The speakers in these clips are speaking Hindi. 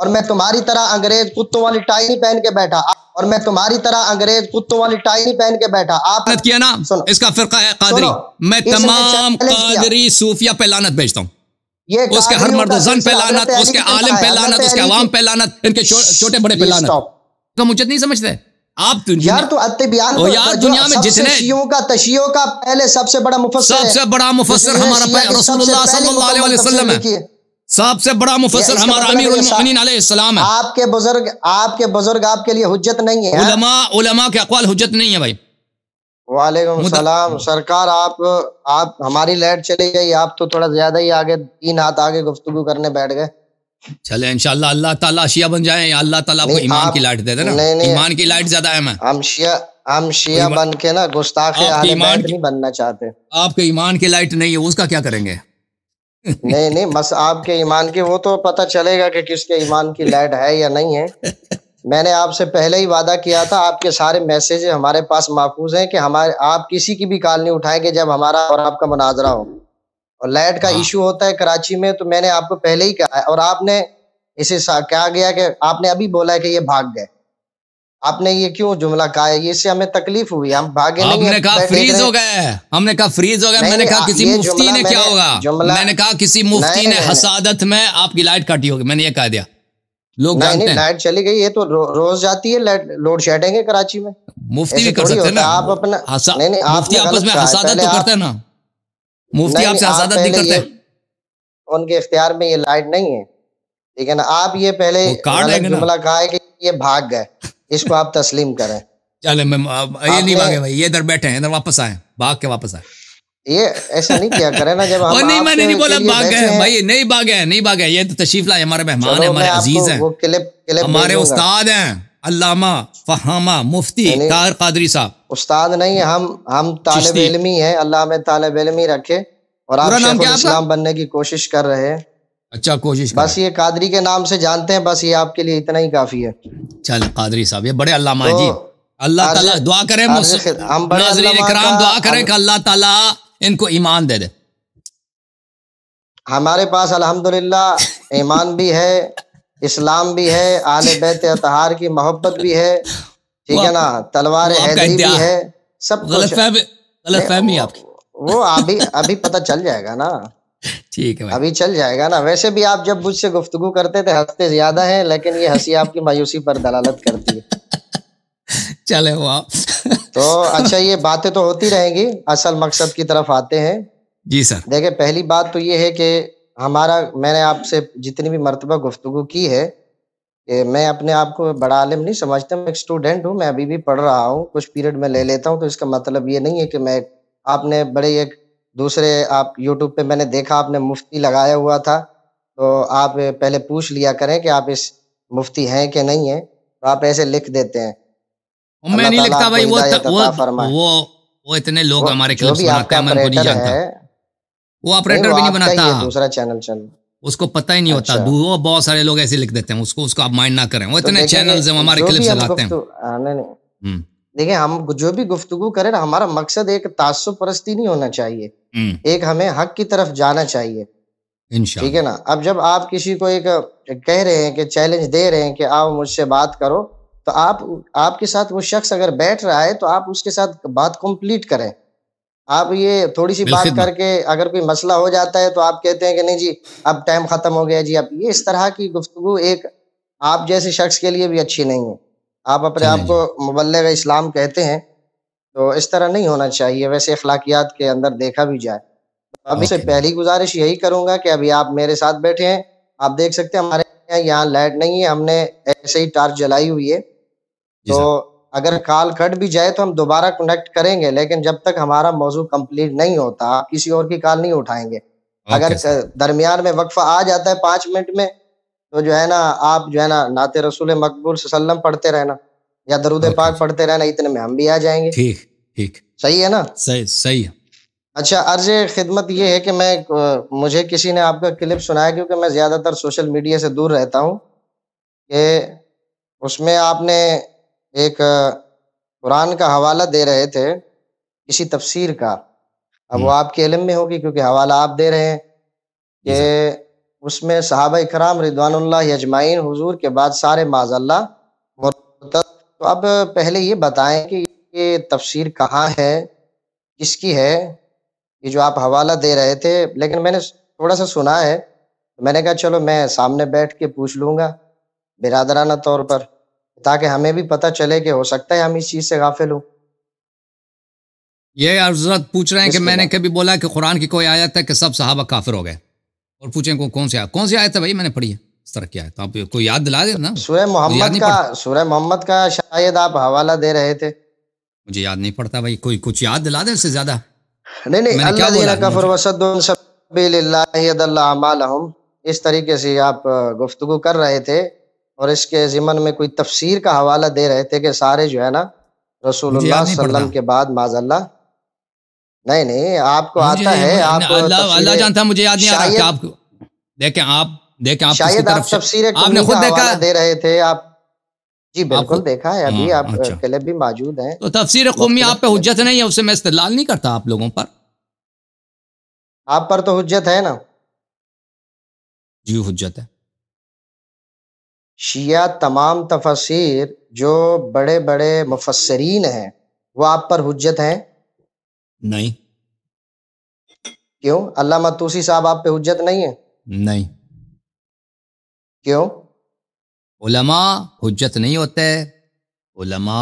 और मैं तुम्हारी तरह अंग्रेज़ कुत्तों वाली टाई नहीं पहन के बैठा। और मैं तुम्हारी तरह अंग्रेज़ कुत्तों वाली टाई नहीं पहन के बैठा। आप लानत किया ना? सुनो। इसका फिरका है कादरी। मैं तमाम कादरी सूफिया पे लानत भेजता हूँ। ये उसके हर मर्दजन पे लानत उसके आलिम पे लानत उसके अवाम पे लानत इनके छोटे बड़े पे लानत। तो मुझे नहीं समझते। आप यार तो अत्ते बयान तो यार दुनिया में जितने शियों का तशियों का पहले सबसे बड़ा मुफस्सर सबसे बड़ा मुफस्सर हमारा रसूलुल्लाह सल्लल्लाहु अलैहि वसल्लम है। सबसे बड़ा मुफसर हमारा अमीर सलाम है। आपके बुज़ुर्ग आपके बुज़ुर्ग आपके लिए हुज्जत नहीं है उलमा उलमा के अकवाल हुज्जत नहीं है भाई। वालेकुम सलाम। सरकार आप आप हमारी लाइट चली गई आप तो थोड़ा ज़्यादा ही आगे तीन हाथ आगे गुफ्तगू करने बैठ गए। चले इंशाल्लाह अल्लाह ताला शिया बन जाए अल्लाह ताला आपको ईमान की लाइट दे दे ना। नहीं, नहीं, ईमान की लाइट ज़्यादा है मैं। हम शिया हम शिया बन के ना गुस्ताखे ईमान नहीं बनना चाहते। आपके ईमान की लाइट नहीं है उसका क्या करेंगे? नहीं नहीं बस आपके ईमान की वो तो पता चलेगा कि किसके ईमान की लाइट है या नहीं है। मैंने आपसे पहले ही वादा किया था आपके सारे मैसेज हमारे पास महफूज हैं कि हमारे आप किसी की भी कॉल नहीं उठाएँगे जब हमारा और आपका मुनाजरा हो। और लाइट का हाँ। इशू होता है कराची में तो मैंने आपको पहले ही कहा है और आपने इसे क्या गया कि आपने अभी बोला है कि ये भाग गए। आपने ये क्यों जुमला कहा? है इससे हमें तकलीफ़ हुई। हम भागे नहीं हमने कहा फ्रीज हो गए हमने कहा फ्रीज हो गए मैंने कहा किसी मुफ्ती ने क्या होगा? मैंने कहा किसी मुफ्ती ने हसादत में आपकी लाइट काटी होगी। मैंने ये कह दिया। लोग नहीं, नहीं लाइट चली गई। ये तो रो, रोज जाती है लोड शेडिंग है कराची में। मुफ्ती भी कर सकते हैं ना। आप अपना नहीं नहीं मुफ्ती आपस में हसादत तो करते हैं ना। मुफ्ती आपसे हसादत नहीं करते। उनके इख्तियार में ये लाइट नहीं है। ठीक है ना? आप ये पहले जुमला कहा है कि ये भाग गए। इसको आप तस्लीम करें। चले मैं ये नहीं भागे भाई ये इधर बैठे हैं इधर वापस आए भाग के वापस आए। ये ऐसा नहीं किया करे ना जब हम नहीं मैंने नहीं बोला भाग गए भाई नहीं भागे नहीं भागे ये तो तशरीफ़ लाए हमारे मेहमान है हमारे अज़ीज़ हैं। हमारे उस्ताद हैं अल्लामा फहामा मुफ्ती तार कादरी साहब। उस्ताद नहीं हम हम तालिब इल्मी हैं अल्लाह में तालिब इल्मी रखे और आप इस्लाम बनने की कोशिश कर रहे हैं। अच्छा कोशिश बस ये कादरी के नाम से जानते हैं बस ये आपके लिए इतना ही काफ़ी है। चल कादरी साहब ये बड़े अल्लाह तो, जी। अल्लाह ताला दुआ करें हम कराम दुआ करें कि अल्लाह ताला इनको ईमान दे दे। हमारे पास अल्हम्दुलिल्लाह ईमान भी है इस्लाम भी है आले बैत अतहार की मोहब्बत भी है ठीक है ना? तलवार हैदरी भी है सब गलत फहमी आपकी। वो अभी अभी पता चल जाएगा ना। ठीक है अभी चल जाएगा ना। वैसे भी आप जब मुझसे गुफ्तगु करते थे हँसते ज़्यादा है लेकिन ये हँसी आपकी मायूसी पर दलालत करती है। चले वो आप। तो अच्छा ये बातें तो होती रहेंगी। असल मकसद की तरफ़ आते हैं। जी सर। देखिए पहली बात तो ये है कि हमारा मैंने आपसे जितनी भी मरतबा गुफ्तगु की है कि मैं अपने आप को बड़ा आलिम नहीं समझता। मैं एक स्टूडेंट हूँ मैं अभी भी पढ़ रहा हूँ। कुछ पीरियड में ले लेता हूँ तो इसका मतलब ये नहीं है कि मैं आपने बड़े एक दूसरे आप यूट्यूब पे मैंने देखा आपने मुफ्ती लगाया हुआ था तो आप पहले पूछ लिया करें कि आप इस मुफ्ती हैं कि नहीं है तो आप ऐसे लिख देते हैं। मैं नहीं लिखता भाई वो वो वो वो इतने लोग हमारे क्लिप्स बनाते हैं मैं नहीं जानता वो ऑपरेटर भी नहीं बनाता। दूसरा चैनल चल उसको पता ही नहीं अच्छा। होता। वो बहुत सारे लोग ऐसे लिख देते हैं उसको उसको आप माइंड ना करें। वो तो इतने चैनल्स हैं हमारे क्लिप्स लगाते हैं। देखिए हम जो भी गुफ्तगु करें ना हमारा मकसद एक तासुब परस्ती नहीं होना चाहिए। हम्म। एक हमें हक की तरफ़ जाना चाहिए। ठीक है ना? अब जब आप किसी को एक कह रहे हैं कि चैलेंज दे रहे हैं कि आओ मुझसे बात करो तो आप आपके साथ वो शख्स अगर बैठ रहा है तो आप उसके साथ बात कंप्लीट करें। आप ये थोड़ी सी बात करके अगर कोई मसला हो जाता है तो आप कहते हैं कि नहीं जी अब टाइम खत्म हो गया जी अब ये इस तरह की गुफ्तगु एक आप जैसे शख्स के लिए भी अच्छी नहीं है। आप अपने आप को मुबल इस्लाम कहते हैं तो इस तरह नहीं होना चाहिए वैसे अखलाकियात के अंदर देखा भी जाए। अभी से पहली गुजारिश यही करूँगा कि अभी आप मेरे साथ बैठे हैं आप देख सकते हैं हमारे यहाँ लाइट नहीं है हमने ऐसे ही टार्च जलाई हुई है। तो अगर कॉल कट भी जाए तो हम दोबारा कनेक्ट करेंगे लेकिन जब तक हमारा मौजू कंप्लीट नहीं होता आप किसी और की कॉल नहीं उठाएँगे। अगर दरमियान में वक्फा आ जाता है पाँच मिनट में तो जो है ना आप जो है ना नाते रसूल मकबूल सल्लम पढ़ते रहना या दरुद पाक पढ़ते रहना इतने में हम भी आ जाएँगे। ठीक ठीक। सही है ना? सही सही है। अच्छा अर्ज़ खिदमत ये है कि मैं मुझे किसी ने आपका क्लिप सुनाया क्योंकि मैं ज़्यादातर सोशल मीडिया से दूर रहता हूँ कि उसमें आपने एक कुरान का हवाला दे रहे थे किसी तफसीर का। अब वो हम्म। आपके इलम में होगी क्योंकि हवाला आप दे रहे हैं कि उसमें सहाबा कराम रिदवान अजमाइन हुजूर के बाद सारे माजल्ला तो अब पहले ये बताएँ कि ये तफसीर कहाँ है किसकी है ये जो आप हवाला दे रहे थे लेकिन मैंने थोड़ा सा सुना है तो मैंने कहा चलो मैं सामने बैठ के पूछ लूँगा बिरादराना तौर पर ताकि हमें भी पता चले कि हो सकता है हम इस चीज़ से गाफिल हूँ। ये हज़रत पूछ रहे हैं कि मैंने कभी बोला कि कुरान की कोई आयत है कि सब सहाबा काफिर हो गए? और पूछें को कौन सी आयत कौन सी आयत है भाई? मैंने पढ़ी है। इस तरह की आयत। तो आप कोई याद दिला दे ना। सूरह मोहम्मद का सूरह मोहम्मद का शायद आप हवाला दे रहे थे। मुझे याद नहीं पड़ता भाई। कोई कुछ याद दिला दे उससे ज़्यादा। नहीं नहीं अल्लाह इस तरीके से आप गुफ्तगु कर रहे थे और इसके ज़िमन में कोई तफसीर का हवाला दे रहे थे कि सारे जो है ना रसूलुल्लाह सल्लम के बाद माजल्ला नहीं नहीं आपको आता है आप अल्लाह अल्लाह जानता मुझे याद नहीं आ रहा आप देखें आप देखें आप शायद आप तफसीर आपने खुद देखा दे रहे थे आप जी बिल्कुल देखा है अभी हाँ, आप अच्छा। क्लिप भी मौजूद हैं। तो तफसीर कौमी आप पे हुज्जत नहीं है उससे मैं इस्तेलाल नहीं करता आप लोगों पर। आप पर तो हुज्जत है ना। जी हुज्जत है। शिया तमाम तफसीर जो बड़े बड़े मुफसरीन हैं वो आप पर हुज्जत हैं? नहीं। क्यों? अल्लाह मतूसी साहब आप पे हुज्जत नहीं है? नहीं। क्यों? उलमा हुज्जत नहीं होते। उलमा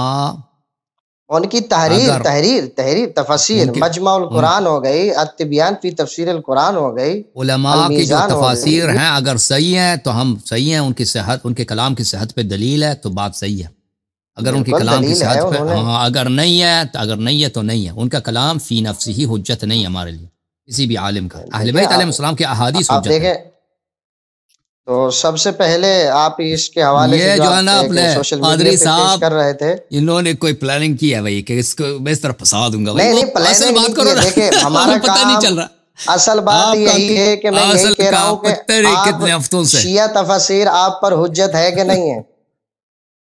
उनकी तहरीर तहरीर तहरीर तफसीर मजमाउल कुरान हो गई अतबियान फ़ी तफसीर कुरान हो गई उलमा की जो तफसीर हैं अगर सही है तो हम सही हैं उनकी सेहत उनके कलाम की सेहत पे दलील है तो बात सही है। अगर उनके कलाम की पे हाँ अगर नहीं है तो अगर नहीं है तो नहीं है। उनका कलाम फ़ी नफ्सी ही हुज्जत नहीं है हमारे लिए किसी भी आलिम का। अहल बैत के अहादीस हुज्जत देखें तो सबसे पहले आप इसके हवाले ये से जो है ना अपने पादरी साहब कर रहे थे। इन्होंने कोई प्लानिंग की है भाई कि इसको मैं इस तरह फंसा दूँगा नहीं नहीं प्लानिंग बात करो देखिए हमारा पता नहीं चल रहा। असल बात यही है कि मैं यही कह रहा हूँ कितने हफ्तों से। शिया तफसीर आप पर हुज्जत है कि नहीं है?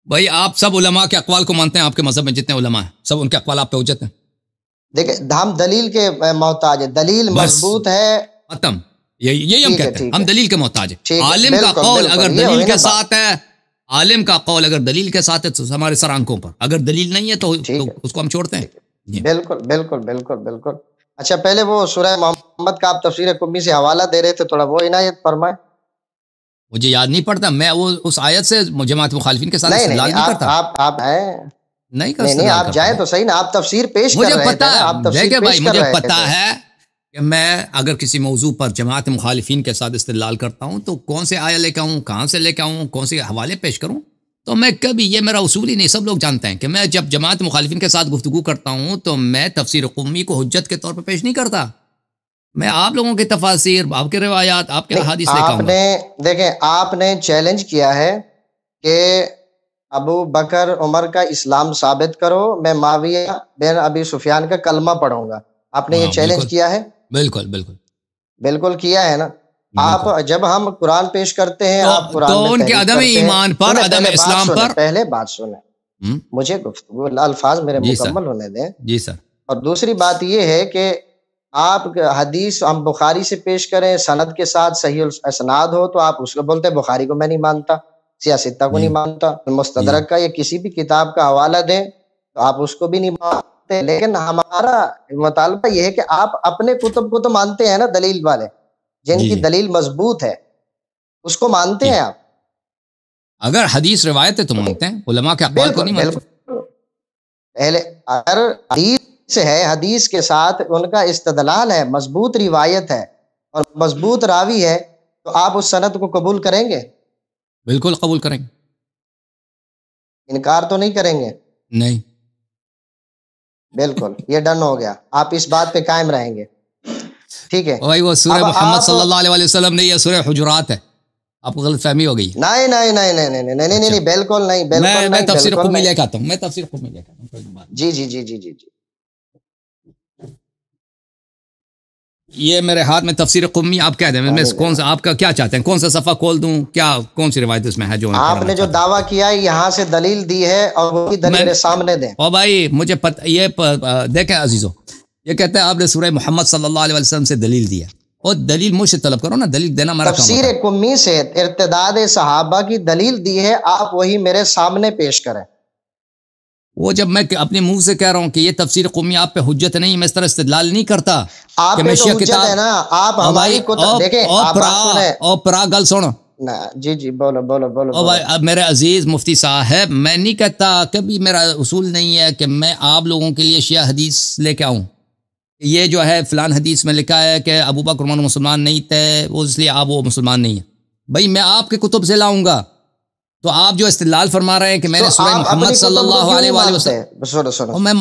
भाई आप सब उलमा के अकवाल को मानते हैं आपके मज़हब में जितने उलमा है सब उनके अकवाल आप पे हुज्जत है। देखिए हम दलील के मोहताज है। दलील मज़बूत है। खत्म। यही यही हम कहते हैं। हम दलील के मोहताज है। आलिम का कौल अगर दलील के साथ है आलिम का कौल अगर दलील के साथ है तो हमारे सर आँखों पर। अगर दलील नहीं है तो, तो उसको हम छोड़ते हैं। बिल्कुल बिल्कुल बिल्कुल बिल्कुल। अच्छा पहले वो सुरह मोहम्मद का आप तफसीर कुम्मी से हवाला दे रहे थे थोड़ा वो इनायत फरमाए। मुझे याद नहीं पड़ता। मैं वो उस आयत से जमात मुखालफिन के साथ नहीं, नहीं, नहीं करता। आप आप हैं। नहीं कर नहीं, नहीं आप जाए तो सही ना आप तफसीर पेश मुझे पता है भाई मुझे पता है कि मैं अगर किसी मौजू पर जमात मुखालफी के साथ इस्तेलाल करता हूँ तो कौन से आया लेकर आऊँ कहाँ से लेकर आऊँ कौन से हवाले पेश करूँ? तो मैं कभी ये मेरा उसूल ही नहीं सब लोग जानते हैं कि मैं जब जमात मुखालफी के साथ गुफ्तु करता हूँ तो मैं तफसर कौमी को हजत के तौर पर पेश नहीं करता। मैं आप लोगों की तफासिर आपके रवायात आपके हदीस आपने देखें आपने चैलेंज किया है कि अबू बकर उमर का इस्लाम साबित करो मैं माविया बिन अबी सुफियान का कलमा पढ़ूँगा। आपने ये चैलेंज हाँ, किया है? बिल्कुल बिल्कुल। बिल्कुल किया है ना? आप जब हम कुरान पेश करते हैं तो, आप कुरान तो उनके अदम ईमान पर अदम इस्लाम पर। पहले बात सुने। हम्म। मुझे अल्फाज मेरे मुकम्मल होने दें। जी सर। और दूसरी बात ये है कि आप हदीस हम बुखारी से पेश करें सनद के साथ सही असनाद हो तो आप उसको बोलते हैं बुखारी को मैं नहीं मानता सियासता को नहीं मानता मुस्तदरक का या किसी भी किताब का हवाला दें तो आप उसको भी नहीं मानते। लेकिन हमारा मुतालबा यह है कि आप अपने कुतुब को तो मानते हैं ना दलील वाले जिनकी दलील मज़बूत है उसको मानते हैं आप। अगर हदीस रिवायत है तो मानते हैं उलमा के अकबाल को नहीं मानते। पहले अगर हदीस है हदीस के साथ उनका इस्तदलाल है मज़बूत रिवायत है और मज़बूत रावी है तो आप उस सनत को कबूल करेंगे? बिल्कुल कबूल करेंगे। इनकार तो नहीं करेंगे? नहीं। बिल्कुल ये डन हो गया। आप इस बात पे कायम रहेंगे। ठीक है। भाई वो सूर्य मोहम्मद सल्लल्लाहु अलैहि वसल्लम नहीं है सूर्य हुजुरात है। आपको गलत फहमी हो गई। नहीं नहीं नहीं नहीं नहीं नहीं नहीं नहीं नहीं बिल्कुल नहीं बिल्कुल मैं मैं तफसीर खुद में लेकर आता हूँ मैं तफसीर खुद में लेकर आता हूँ जी जी जी जी जी जी। ये मेरे हाथ में तफसीर कुम्मी आप कह दें मैं कौन सा आपका क्या चाहते हैं? कौन सा सफ़ा खोल दूँ? क्या कौन सी रिवायत इसमें है जो आपने जो दावा किया है यहाँ से दलील दी है और वो भी दलील सामने दें। और भाई मुझे पता ये देखें अजीज़ो ये कहते हैं आपने सूर्य मोहम्मद सल्लल्लाहु अलैहि वसल्लम से दलील दिया और दलील मुझसे तलब करो ना दलील देना मेरा तफसीर कुम्मी से इर्तदाद सहाबा की दलील दी है आप वही मेरे सामने पेश करें। वो जब मैं अपने मुँह से कह रहा हूँ कि ये तफसीर कौमी आप पे हुज्जत नहीं मैं इस तरह इस्तेदलाल नहीं करता आप पे तो किताब है ना आप हमारी को देखें और परा गल सुनो। ना जी जी बोलो बोलो बोलो, बोलो। भाई अब मेरे अज़ीज़ मुफ्ती साहब मैं नहीं कहता कभी मेरा उसूल नहीं है कि मैं आप लोगों के लिए शिया हदीस लेके आऊँ। ये जो है फ़लान हदीस में लिखा है कि अबू बकर मुसलमान नहीं थे वो इसलिए आप वो मुसलमान नहीं है। भाई मैं आपके कुतुब से लाऊँगा। तो आप जो इस्तेलाल फरमा रहे हैं कि मैंने तो मोहम्मद सल्लल्लाहु अलैहि वसल्लम मैं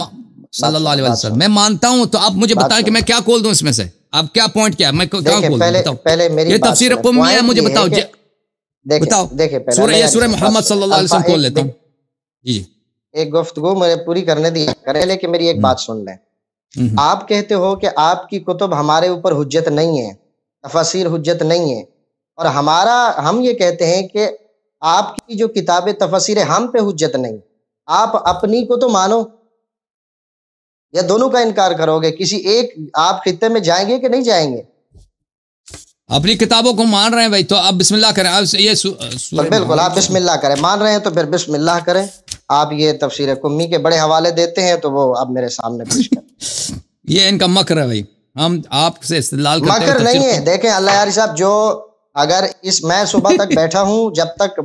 सल्लल्लाहु अलैहि वसल्लम। मैं मानता हूँ तो आप मुझे बताएँ कि मैं क्या खोल दूँ इसमें से? अब क्या पॉइंट क्या? मैं क्या खोल दूँ? पहले मेरी ये तफसीर कौमी है मुझे बताओ। बताओ। देखिए सूरह ये सूरह मोहम्मद सल्लल्लाहु अलैहि वसल्लम खोल लेता हूँ। जी एक गुफ्तगु मुझे पूरी करने दी। करे लेकिन मेरी एक हम्म। बात सुन लें। हम्म। आप कहते हो कि आपकी कुतुब हमारे ऊपर हुज्जत नहीं है तफसीर हुज्जत नहीं है और हमारा हम ये कहते हैं कि आपकी जो किताब तफसीर हम पे हुज्जत नहीं आप अपनी को तो मानो। या दोनों का इनकार करोगे? किसी एक आप खत्ते में जाएँगे कि नहीं जाएँगे? अपनी किताबों को मान रहे हैं भाई तो आप बिस्मिल्लाह करें। आप ये बिल्कुल आप बिस्मिल्लाह करें। मान रहे हैं तो फिर बिस्मिल्लाह करें। आप ये तफसीर कुम्मी के बड़े हवाले देते हैं तो वो आप मेरे सामने पेश करें। ये इनका मकर है भाई। हम आपसे इस्तेलाल मकर नहीं है। देखें अल्लाह यारी साहब जो अगर इस मैं सुबह तक बैठा हूँ जब तक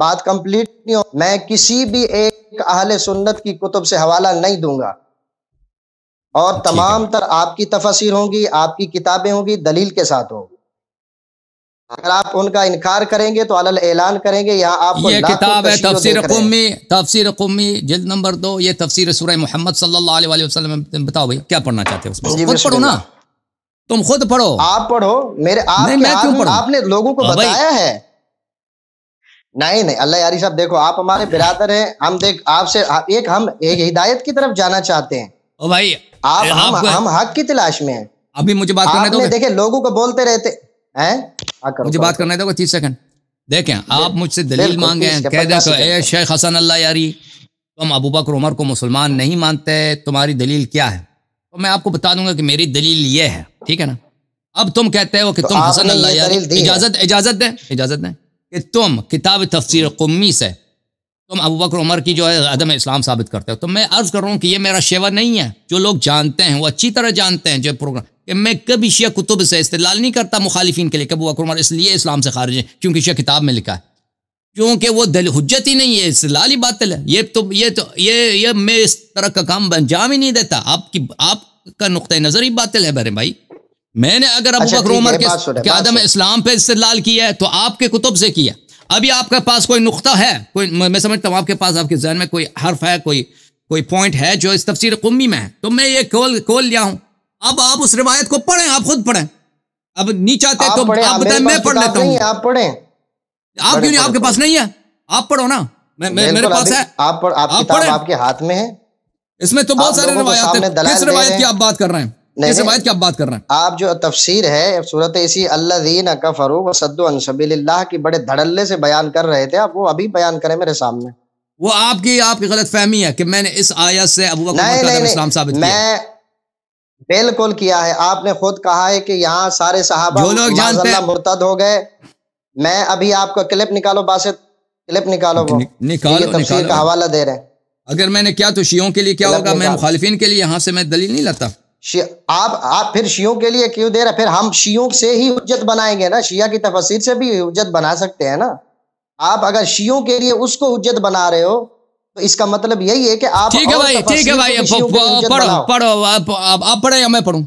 बात कंप्लीट नहीं हो मैं किसी भी एक अहले सुन्नत की कुतुब से हवाला नहीं दूँगा। और तमाम तर आपकी तफसीर होंगी आपकी किताबें होंगी दलील के साथ होगी अगर आप उनका इनकार करेंगे तो अलल ऐलान करेंगे यहाँ आप ये किताब है तफसीर कुम्मी तफसीर कुम्मी जिल्द नंबर दो ये तफसीर सूरह मोहम्मद सल्लल्लाहु अलैहि वसल्लम बताओ भाई क्या पढ़ना चाहते हो उसमें? पढ़ो ना। तुम खुद पढ़ो। आप पढ़ो मेरे आप नहीं, मैं क्यों पढ़ो? आपने लोगों को बताया है। नहीं नहीं अल्लाह यारी साहब देखो आप हमारे बिरादर हैं हम देख आपसे एक हम एक हिदायत की तरफ़ जाना चाहते हैं। ओ भाई आप हम हम हक की तलाश में हैं। अभी मुझे बात करने दो देखे लोगों को बोलते रहते हैं? मुझे बात करने दो तीस सेकंड। देखें आप मुझसे दलील मांगे कह दे तो ए शेख हसन अल्लाह यारी तुम अबू बकर उमर को मुसलमान नहीं मानते तुम्हारी दलील क्या है? तो मैं आपको बता दूँगा कि मेरी दलील ये है ठीक है ना? अब तुम कहते हो कि तो तुम हसन अल्लाह इजाज़त इजाज़त दें इजाज़त दें कि तुम किताब तफसीर कुम्मी से तुम अबू बकर उमर की जो है अदम इस्लाम साबित करते हो। तो मैं अर्ज़ कर रहा हूँ कि ये मेरा शेवा नहीं है। जो लोग जानते हैं वो अच्छी तरह जानते हैं जो प्रोग्राम कि मैं कभी शिया कुतुब से इस्तेलाल नहीं करता मुखालिफिन के लिए कबू बकर उमर इसलिए इस्लाम से खारिज है क्योंकि शिया किताब में लिखा है। क्योंकि वो दल हजत ही नहीं है इस्तेलाल ही बातिल है। ये तो ये तो ये ये मैं इस तरह का काम अंजाम ही नहीं देता। आपकी आपका नुक़ नज़र ही बातिल है मेरे भाई। मैंने अगर अबू अच्छा, बकर उमर के आदम इस्लाम पे इस्तेलाल किया है तो आपके कुतुब से किया अभी आपके पास कोई नुकता है कोई मैं समझता हूँ आपके पास आपके जहन में कोई हर्फ है कोई कोई पॉइंट है जो इस तफसीर कुम्मी में है। तो मैं ये खोल खोल लिया हूँ। अब आप उस रिवायत को पढ़ें आप खुद पढ़ें। अब नहीं चाहते तो आप बताएँ मैं पढ़ लेता हूँ आप पढ़ें। आप क्यों नहीं? आपके पास नहीं है। आप पढ़ो ना। मैं, मेरे पास है। आप पढ़ आप पढ़े। आपके हाथ में है। इसमें तो बहुत सारे रिवायत किस रिवायत की आप बात कर रहे हैं? किस रिवायत की आप बात कर रहे हैं? आप जो तफसीर है सूरत इसी कफरू व की बड़े धड़ल्ले से बयान कर रहे थे। आप वो अभी बयान करें मेरे सामने। वो आपकी आपकी गलत फहमी है कि मैंने इस आयत से अबू बकर इस्लाम साबित मैं बिल्कुल किया है। आपने खुद कहा है कि यहाँ सारे साहबा जो लोग जानते हैं। मुर्तद हो गए। मैं अभी आपको क्लिप निकालो बासित क्लिप निकालो वो। निकालो निकालो का हवाला दे रहे हैं। अगर मैंने क्या तो शियों के लिए क्या होगा? मैं मुखालिफिन के लिए यहाँ से मैं दलील नहीं लाता। आप आप फिर शियों के लिए क्यों दे रहे फिर हम शियों से ही उज्जत बनाएँगे ना? शिया की तफसीर से भी उज्जत बना सकते हैं ना? आप अगर शियों के लिए उसको उज्जत बना रहे हो तो इसका मतलब यही है कि आप ठीक है भाई ठीक है भाई पढ़ो पढ़ो आप आप पढ़े या मैं पढ़ूँ?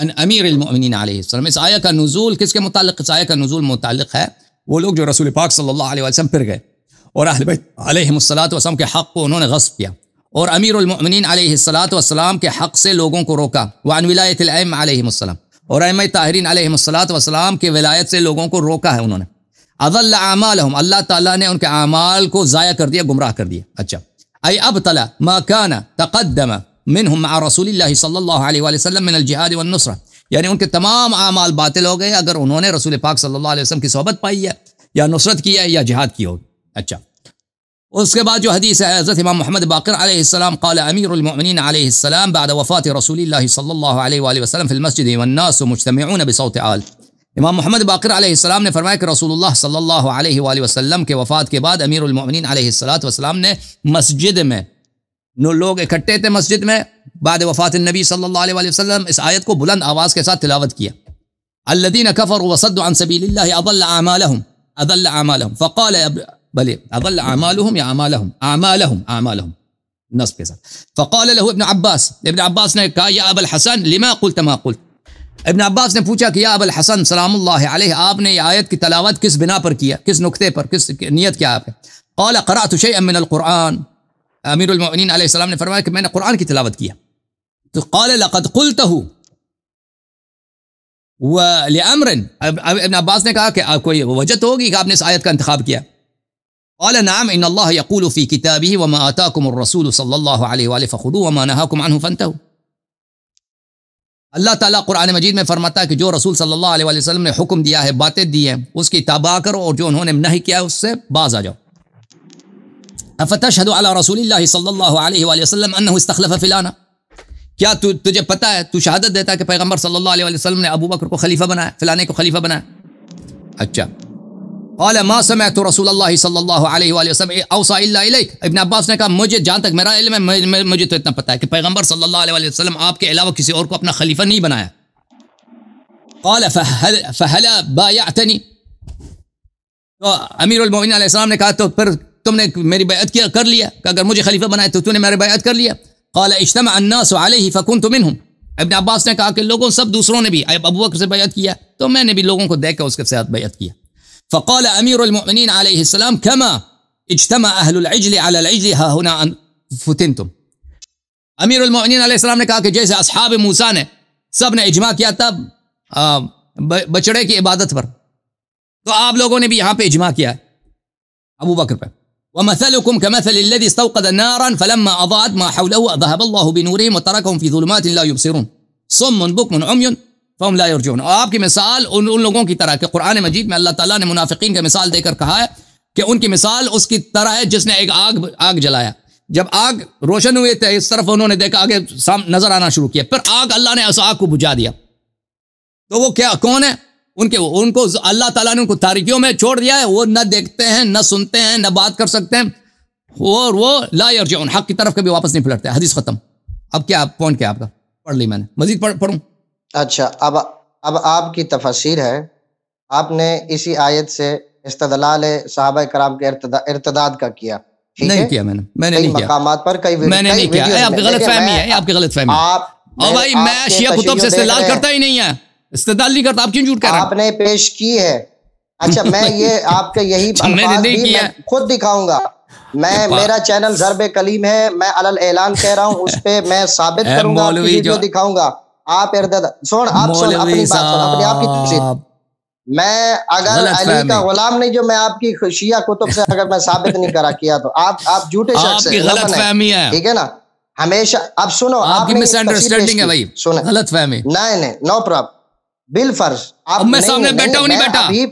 अमीर उमिन आलम इस आया का नज़ुल किसके मुतल इस आया का नज़ुल मुतल है वो लोग जो रसूल पाक सल्ला वसम फिर गए और अहलबलात वसम के हक़ को उन्होंने गस्फ़ किया और अमीर उमिन के हक़ से लोगों को रोका वान विलायतम और अम ताहरीन आलमसलात वसलाम के विलायत से लोगों को रोका है उन्होंने अदल आमाल हम अल्लाह ताला ने उनके अमाल को ज़ाया कर दिया गुमराह कर दिया अच्छा अय अब तला मकाना तकदमा मिन रसूल सल्लल्लाहु अलैहि वसल्लम मिन जिहाद व यानी उनके तमाम अमाल बातिल हो गए अगर उन्होंने रसूल पाक सल्लल्लाहु अलैहि वसल्लम की सोहबत पाई है या नुसरत की है या जिहाद की होगी अच्छा उसके बाद जो हदीस है हज़रत इमाम मोहम्मद बाकर अलैहिस्सलाम क़ाल अमीरुल अलैहिस्सलाम बाद वफ़ात रसूलिल्लाह सल्लल्लाहु अलैहि वसल्लम फिल मस्जिद वन्नास मुजतमिऊन बिसौत आल इमाम मोहम्मद बाकर अलैहिस्सलाम ने फरमाया कि रसूलुल्लाह सल्लल्लाहु अलैहि वसल्लम के वफ़ात के बाद अमीरुल मोमिनीन अलैहिस्सलाम ने मस्जिद में नो लोग इकट्ठे थे मस्जिद में, बाद वफ़ात नबी सल्लल्लाहु अलैहि वसल्लम इस आयत को बुलंद आवाज़ के साथ तिलावत किया। अल्लदीन कफ़र वसद अन अदल के साथ। फ़क़ाल इब्न अब्बास। इब्न अब्बास ने कहा, या अबल हसन, लिमा कुल तमा इबन अब्बास ने पूछा कि, या अबल हसन सलाम आपने आयत की तलावत किस बिना पर किया? किस नुकते पर? किस नीयत क्या आप है? कौल करा तुशे अमिन क़ुरान अमीरमिन ने फरमाया कि मैंने कुरान की तलावत किया तो कौल लक़द कुलतहू व अमरन इबन अब्बास ने कहा कि कोई वजह होगी कि आपने इस आयत का इंतखब किया कौल नाम इन अल्लाह यकूल फ़ी किताबी व माताकुम रसूल सल्लल्लाहु अलैहि व फ़खुदू व मा नहाकुम अन्हु फंतहू अल्लाह ताला कुरान मजीद में फरमाता है कि जो रसूल सल्लल्लाहु अलैहि वसल्लम ने हुक्म दिया है बातें दी हैं उसकी ताबा करो और जो उन्होंने नहीं किया उससे बाज आ जाओ अफतशहदु अला रसूल सल्लल्लाहु अन्नहु इस्तखलफ फिलाना क्या तु, तुझे पता है तू शहादत देता है कि पैगंबर सल्लल्लाहु अलैहि वसल्लम ने अबू बकर को खलीफा बनाया फिलाने को खलीफा बनाया अच्छा मा समय तो रसूल इबन अब्बास ने कहा मुझे जहाँ तक मेरा इल्म है मुझे तो इतना पता है कि पैगंबर सल्लल्लाहु अलैहि वसल्लम आपके अलावा किसी और को अपना खलीफा नहीं बनाया कौल फ़हला बायातनी तो अमीरमिन ने कहा तो फिर तुमने मेरी बैत किया कर लिया कि अगर मुझे खलीफा बनाया तो तूने मेरी बैत कर लिया कौल इज्तम अन्नास फ़कुन तुम हूँ इबन अब्बास ने कहा कि लोगों सब दूसरों ने भी अबू बकर से बैत किया तो मैंने भी लोगों को देख कर उसके साथ बैत किया फ़क़ाल अमीर उलमिन आसमाम कमा इजतमा अहलजल अलजल हा हुना फुतिन तुम अमीर उलमिन ने कहा कि जैसे असहाब मूसा ने सबने इजमा किया तब बचड़े की इबादत पर तो आप लोगों ने भी यहाँ पे इजमा किया अबू बकर पे वमसलकुम कमसल इस्तौक़द नारन फलम्मा अदात मा हौलहु ज़हब अल्लाहु बिनूरिहिम व तरकहुम फ़ी ज़ुलुमात ला युबसिरून सुम्मुन बुकमुन उम्युन फ़म लाजून और आपकी मिसाल उन उन लोगों की तरह के कुरान मजीद में अल्लाह ताला ने मुनाफिकीन की मिसाल देकर कहा है कि उनकी मिसाल उसकी तरह है जिसने एक आग आग जलाया जब आग रोशन हुए थे इस तरफ़ उन्होंने देखा आगे नज़र आना शुरू किया फिर आग अल्लाह ने उस आग को बुझा दिया तो वो क्या कौन है उनके उनको अल्लाह ताला ने उनको तारीखियों में छोड़ दिया है। वो न देखते हैं न सुनते हैं न बात कर सकते हैं। और वो ला यरजून हक की तरफ़ कभी वापस नहीं पलटते हदीस खत्म। अब क्या पॉइंट क्या आपका? पढ़ ली मैंने। मजीद पढ़ पढ़ूँ? अच्छा अब अब आपकी तफसीर है। आपने इसी आयत से इस्तदलाल साहब कराम के इर्तदाद का किया। नहीं किया मैंने। मैंने नहीं किया। मकामात पर कई मैंने नहीं किया। आपकी गलत फहमी है आपकी गलत फहमी आप और भाई मैं शिया कुतुब से इस्तेदाल करता ही नहीं है। इस्तेदाल नहीं करता आप क्यों झूठ कर रहे आपने पेश की है। अच्छा मैं ये आपके यही मैंने खुद दिखाऊँगा। मैं मेरा चैनल जरबे कलीम है मैं अलल ऐलान कह रहा हूँ उस पर मैं साबित करूँगा वीडियो दिखाऊँगा। आप सुन आप सुन अपनी बात सुन अपनी आपकी तफसीर मैं अगर अली का गुलाम नहीं जो मैं आपकी खुशिया कुतुब से अगर मैं साबित नहीं करा किया तो। आप आप झूठे शख्स है ठीक है ना? हमेशा अब सुनो आपकी मिसअंडरस्टैंडिंग है भाई। सुनो। गलत फहमी। नहीं नहीं नो प्रॉब्लम बिल फ़र्ज़। आप मैं सामने बैठा हूँ नहीं बैठा। अभी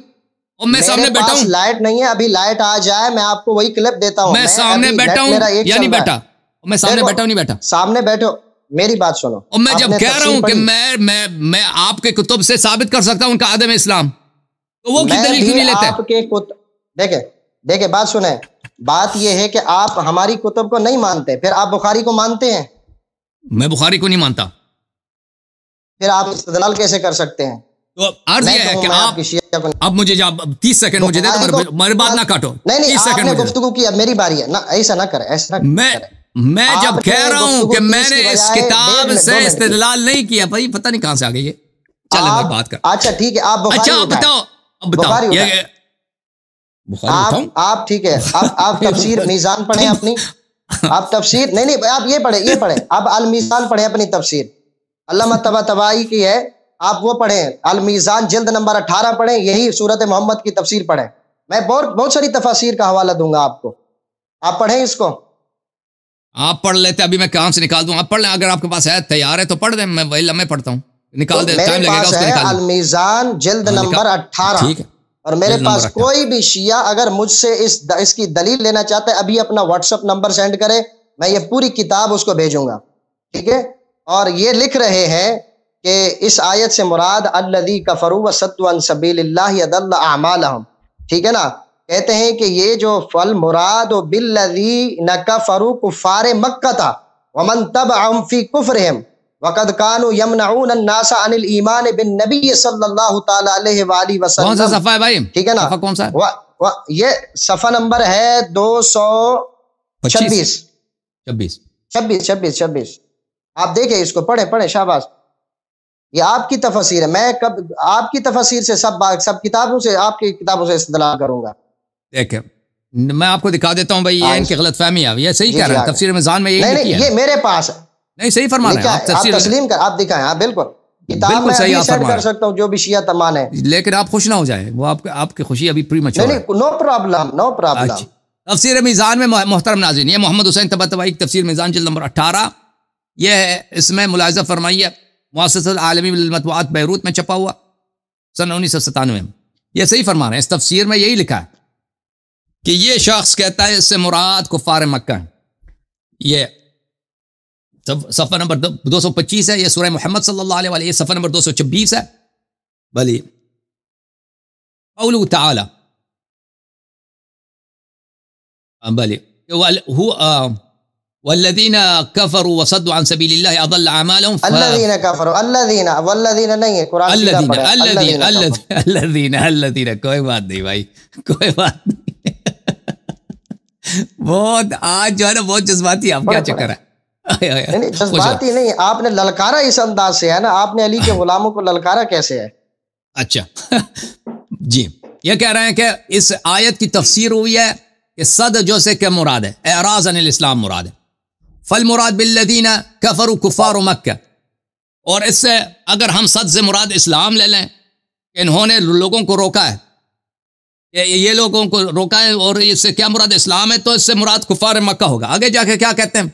मैं सामने बैठा हूँ। लाइट नहीं है अभी लाइट आ जाए मैं आपको वही क्लिप देता हूँ। मैं सामने बैठा हूँ या नहीं बैठा। मैं सामने बैठा हूँ नहीं बैठा? सामने बैठो मेरी बात सुनो। और मैं जब कह रहा हूँ कि मैं मैं मैं आपके कुतुब से साबित कर सकता हूँ उनका आदम इस्लाम तो वो की दलील क्यों नहीं लेते? आपके देखे देखे बात सुने। बात यह है कि आप हमारी कुतुब को नहीं मानते फिर आप बुखारी को मानते हैं? मैं बुखारी को नहीं मानता। फिर आप इस्तेदलाल कैसे कर सकते हैं? तो अर्ज़ यह है कि आप अब मुझे जब तीस सेकंड मुझे दे दो मेरी बात ना काटो। नहीं नहीं आपने गुफ्तगू की अब मेरी बारी है। ना ऐसा ना करे ऐसा ना मैं मैं जब कह रहा हूँ कि मैंने इस किताब से इस्तेदलाल नहीं किया भाई पता नहीं कहाँ से आ गई ये। चलो मैं बात कर। अच्छा ठीक है आप अच्छा आप बताओ अब बताओ। आप आप ठीक है आप आप तफसीर मीजान पढ़े अपनी। आप तफसीर नहीं नहीं आप ये पढ़े ये पढ़े। आप अल मीजान पढ़े अपनी तफसीर। अल्लाह तबा तबाई की है। आप वो पढ़े। अल मीजान जल्द नंबर अठारह पढ़े। यही सूरत मोहम्मद की तफसीर पढ़े। मैं बहुत बहुत सारी तफासिर का हवाला दूँगा आपको। आप पढ़ें इसको। आप पढ़ लेते अभी मैं काम से निकाल दूँ? आप पढ़ लें अगर आपके पास है तैयार है तो पढ़ दें। मैं वही लम्बे पढ़ता हूँ। निकाल तो दे टाइम लगेगा उसको निकाल अलमीजान जल्द नंबर अट्ठारह ठीक है। और मेरे पास कोई भी शिया अगर मुझसे इस द, इसकी दलील लेना चाहता है अभी अपना व्हाट्सअप नंबर सेंड करे। मैं ये पूरी किताब उसको भेजूँगा। ठीक है? और ये लिख रहे हैं कि इस आयत से मुराद अल्लदी कफरू व सत्वन सबील ठीक है ना? कहते हैं कि ये जो फल मुराद बिल्लदी न कफरू कुफार मक्का था। वमन तब अमफी कुफरहम। वक़द कानू यमनऊन अन्नास अनिल ईमान बिन नबी सल्लल्लाहु अलैहि वसल्लम। कौन सा सफ़ा है भाई? ठीक है ना? कौन सा? वा, वा, ये सफ़ा नंबर है दो सौ छब्बीस। छब्बीस। छब्बीस छब्बीस छब्बीस। आप देखे इसको पढ़े पढ़े शाबाश। ये आपकी तफसीर है। मैं कब आपकी तफसीर से सब सब किताबों से आपकी किताबों से इस्तेमाल करूँगा। देखे मैं आपको दिखा देता हूँ भाई ये हाँ, इनकी गलत फहमी है। ये सही कह रहे हैं तफसीर मिजान में ये ये मेरे पास है। नहीं सही फरमा रहे आप तस्लीम कर आप दिखाएँ हाँ बिल्कुल। किताब में सही आप कर सकता हूँ जो भी शिया तमान है। लेकिन आप खुश ना हो जाए वो आपके आपकी खुशी अभी premature no problem no problem तफसीर मीज़ान में मोहतरम नाजिन ये मोहम्मद हुसैन तबतवाई तफसीर मीज़ान जल्द नंबर अट्ठारह ये है इसमें मुलाजा फरमाई है मुआसमी मतवात बैरूत में छपा हुआ सन उन्नीस सौ सतानवे में यह सही फरमा रहे हैं इस तफसीर में यही लिखा है कि ये शख्स कहता है इससे मुराद कुफार मक्का ये सफ़ा नंबर दो सौ पच्चीस है ये सूर्य मोहम्मद सल्लल्लाहु अलैहि वसल्लम सफ़ा नंबर दो सौ छब्बीस है भली कौलू ताला भले वल्लदीन कफरु अदल्ल अमालहुम अल्लदीन कफरु अल्लदीन वल्लदीन नहीं है कुरान अल्लदीन अल्लदीन अल्लदीन अल्लदीन कोई बात नहीं भाई कोई बात नहीं बहुत आज जो है ना बहुत जज्बाती आप क्या चक्कर है नहीं जज्बाती नहीं आपने ललकारा इस अंदाज से है ना आपने अली के गुलामों को ललकारा कैसे है अच्छा जी ये कह रहे हैं कि इस आयत की तफसीर हुई है कि सद जो से क्या मुराद है एराज अनिल इस्लाम मुराद है फल मुराद बिल्लदीना कफर कुफार मक्का और इससे अगर हम सद से मुराद इस्लाम ले लें इन्होंने लोगों को रोका है ये लोगों को रोका है और इससे क्या मुराद इस्लाम है तो इससे मुराद कुफार मक्का होगा आगे जाके क्या कहते हैं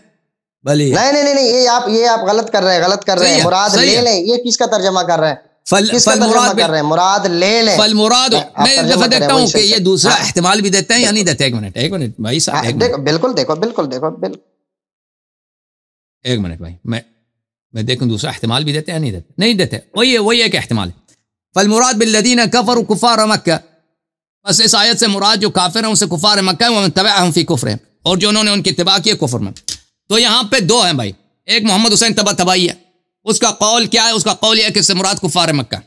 भले नहीं नहीं नहीं ये आप ये आप गलत कर रहे हैं गलत कर रहे हैं मुराद ले लें ये किसका तर्जमा कर रहे हैं फल फल मुराद कर रहे हैं मुराद ले लें फल मुराद मैं एक दफ़ा देखता हूँ कि ये दूसरा। एहतमाल भी देते हैं या नहीं देते एक मिनट एक मिनट भाई साहब बिल्कुल देखो बिल्कुल देखो बिल्कुल एक मिनट भाई मैं मैं देखूँ दूसरा एहतमाल भी देते हैं नहीं देते नहीं देते वही वही एक एहतमाल है फल मुराद बिल्लदीन कफर कुफार मक्का बस इस आयत से मुराद जो काफिर हैं उनसे कुफार मक्का है तबा हम फ़ी कुफर और जो उन्होंने उनकी इतबा की कुफर में तो यहाँ पे दो हैं भाई एक मोहम्मद हुसैन तबा तबाई है उसका कौल क्या है उसका कौल यह कि इससे मुराद कुफार मक्का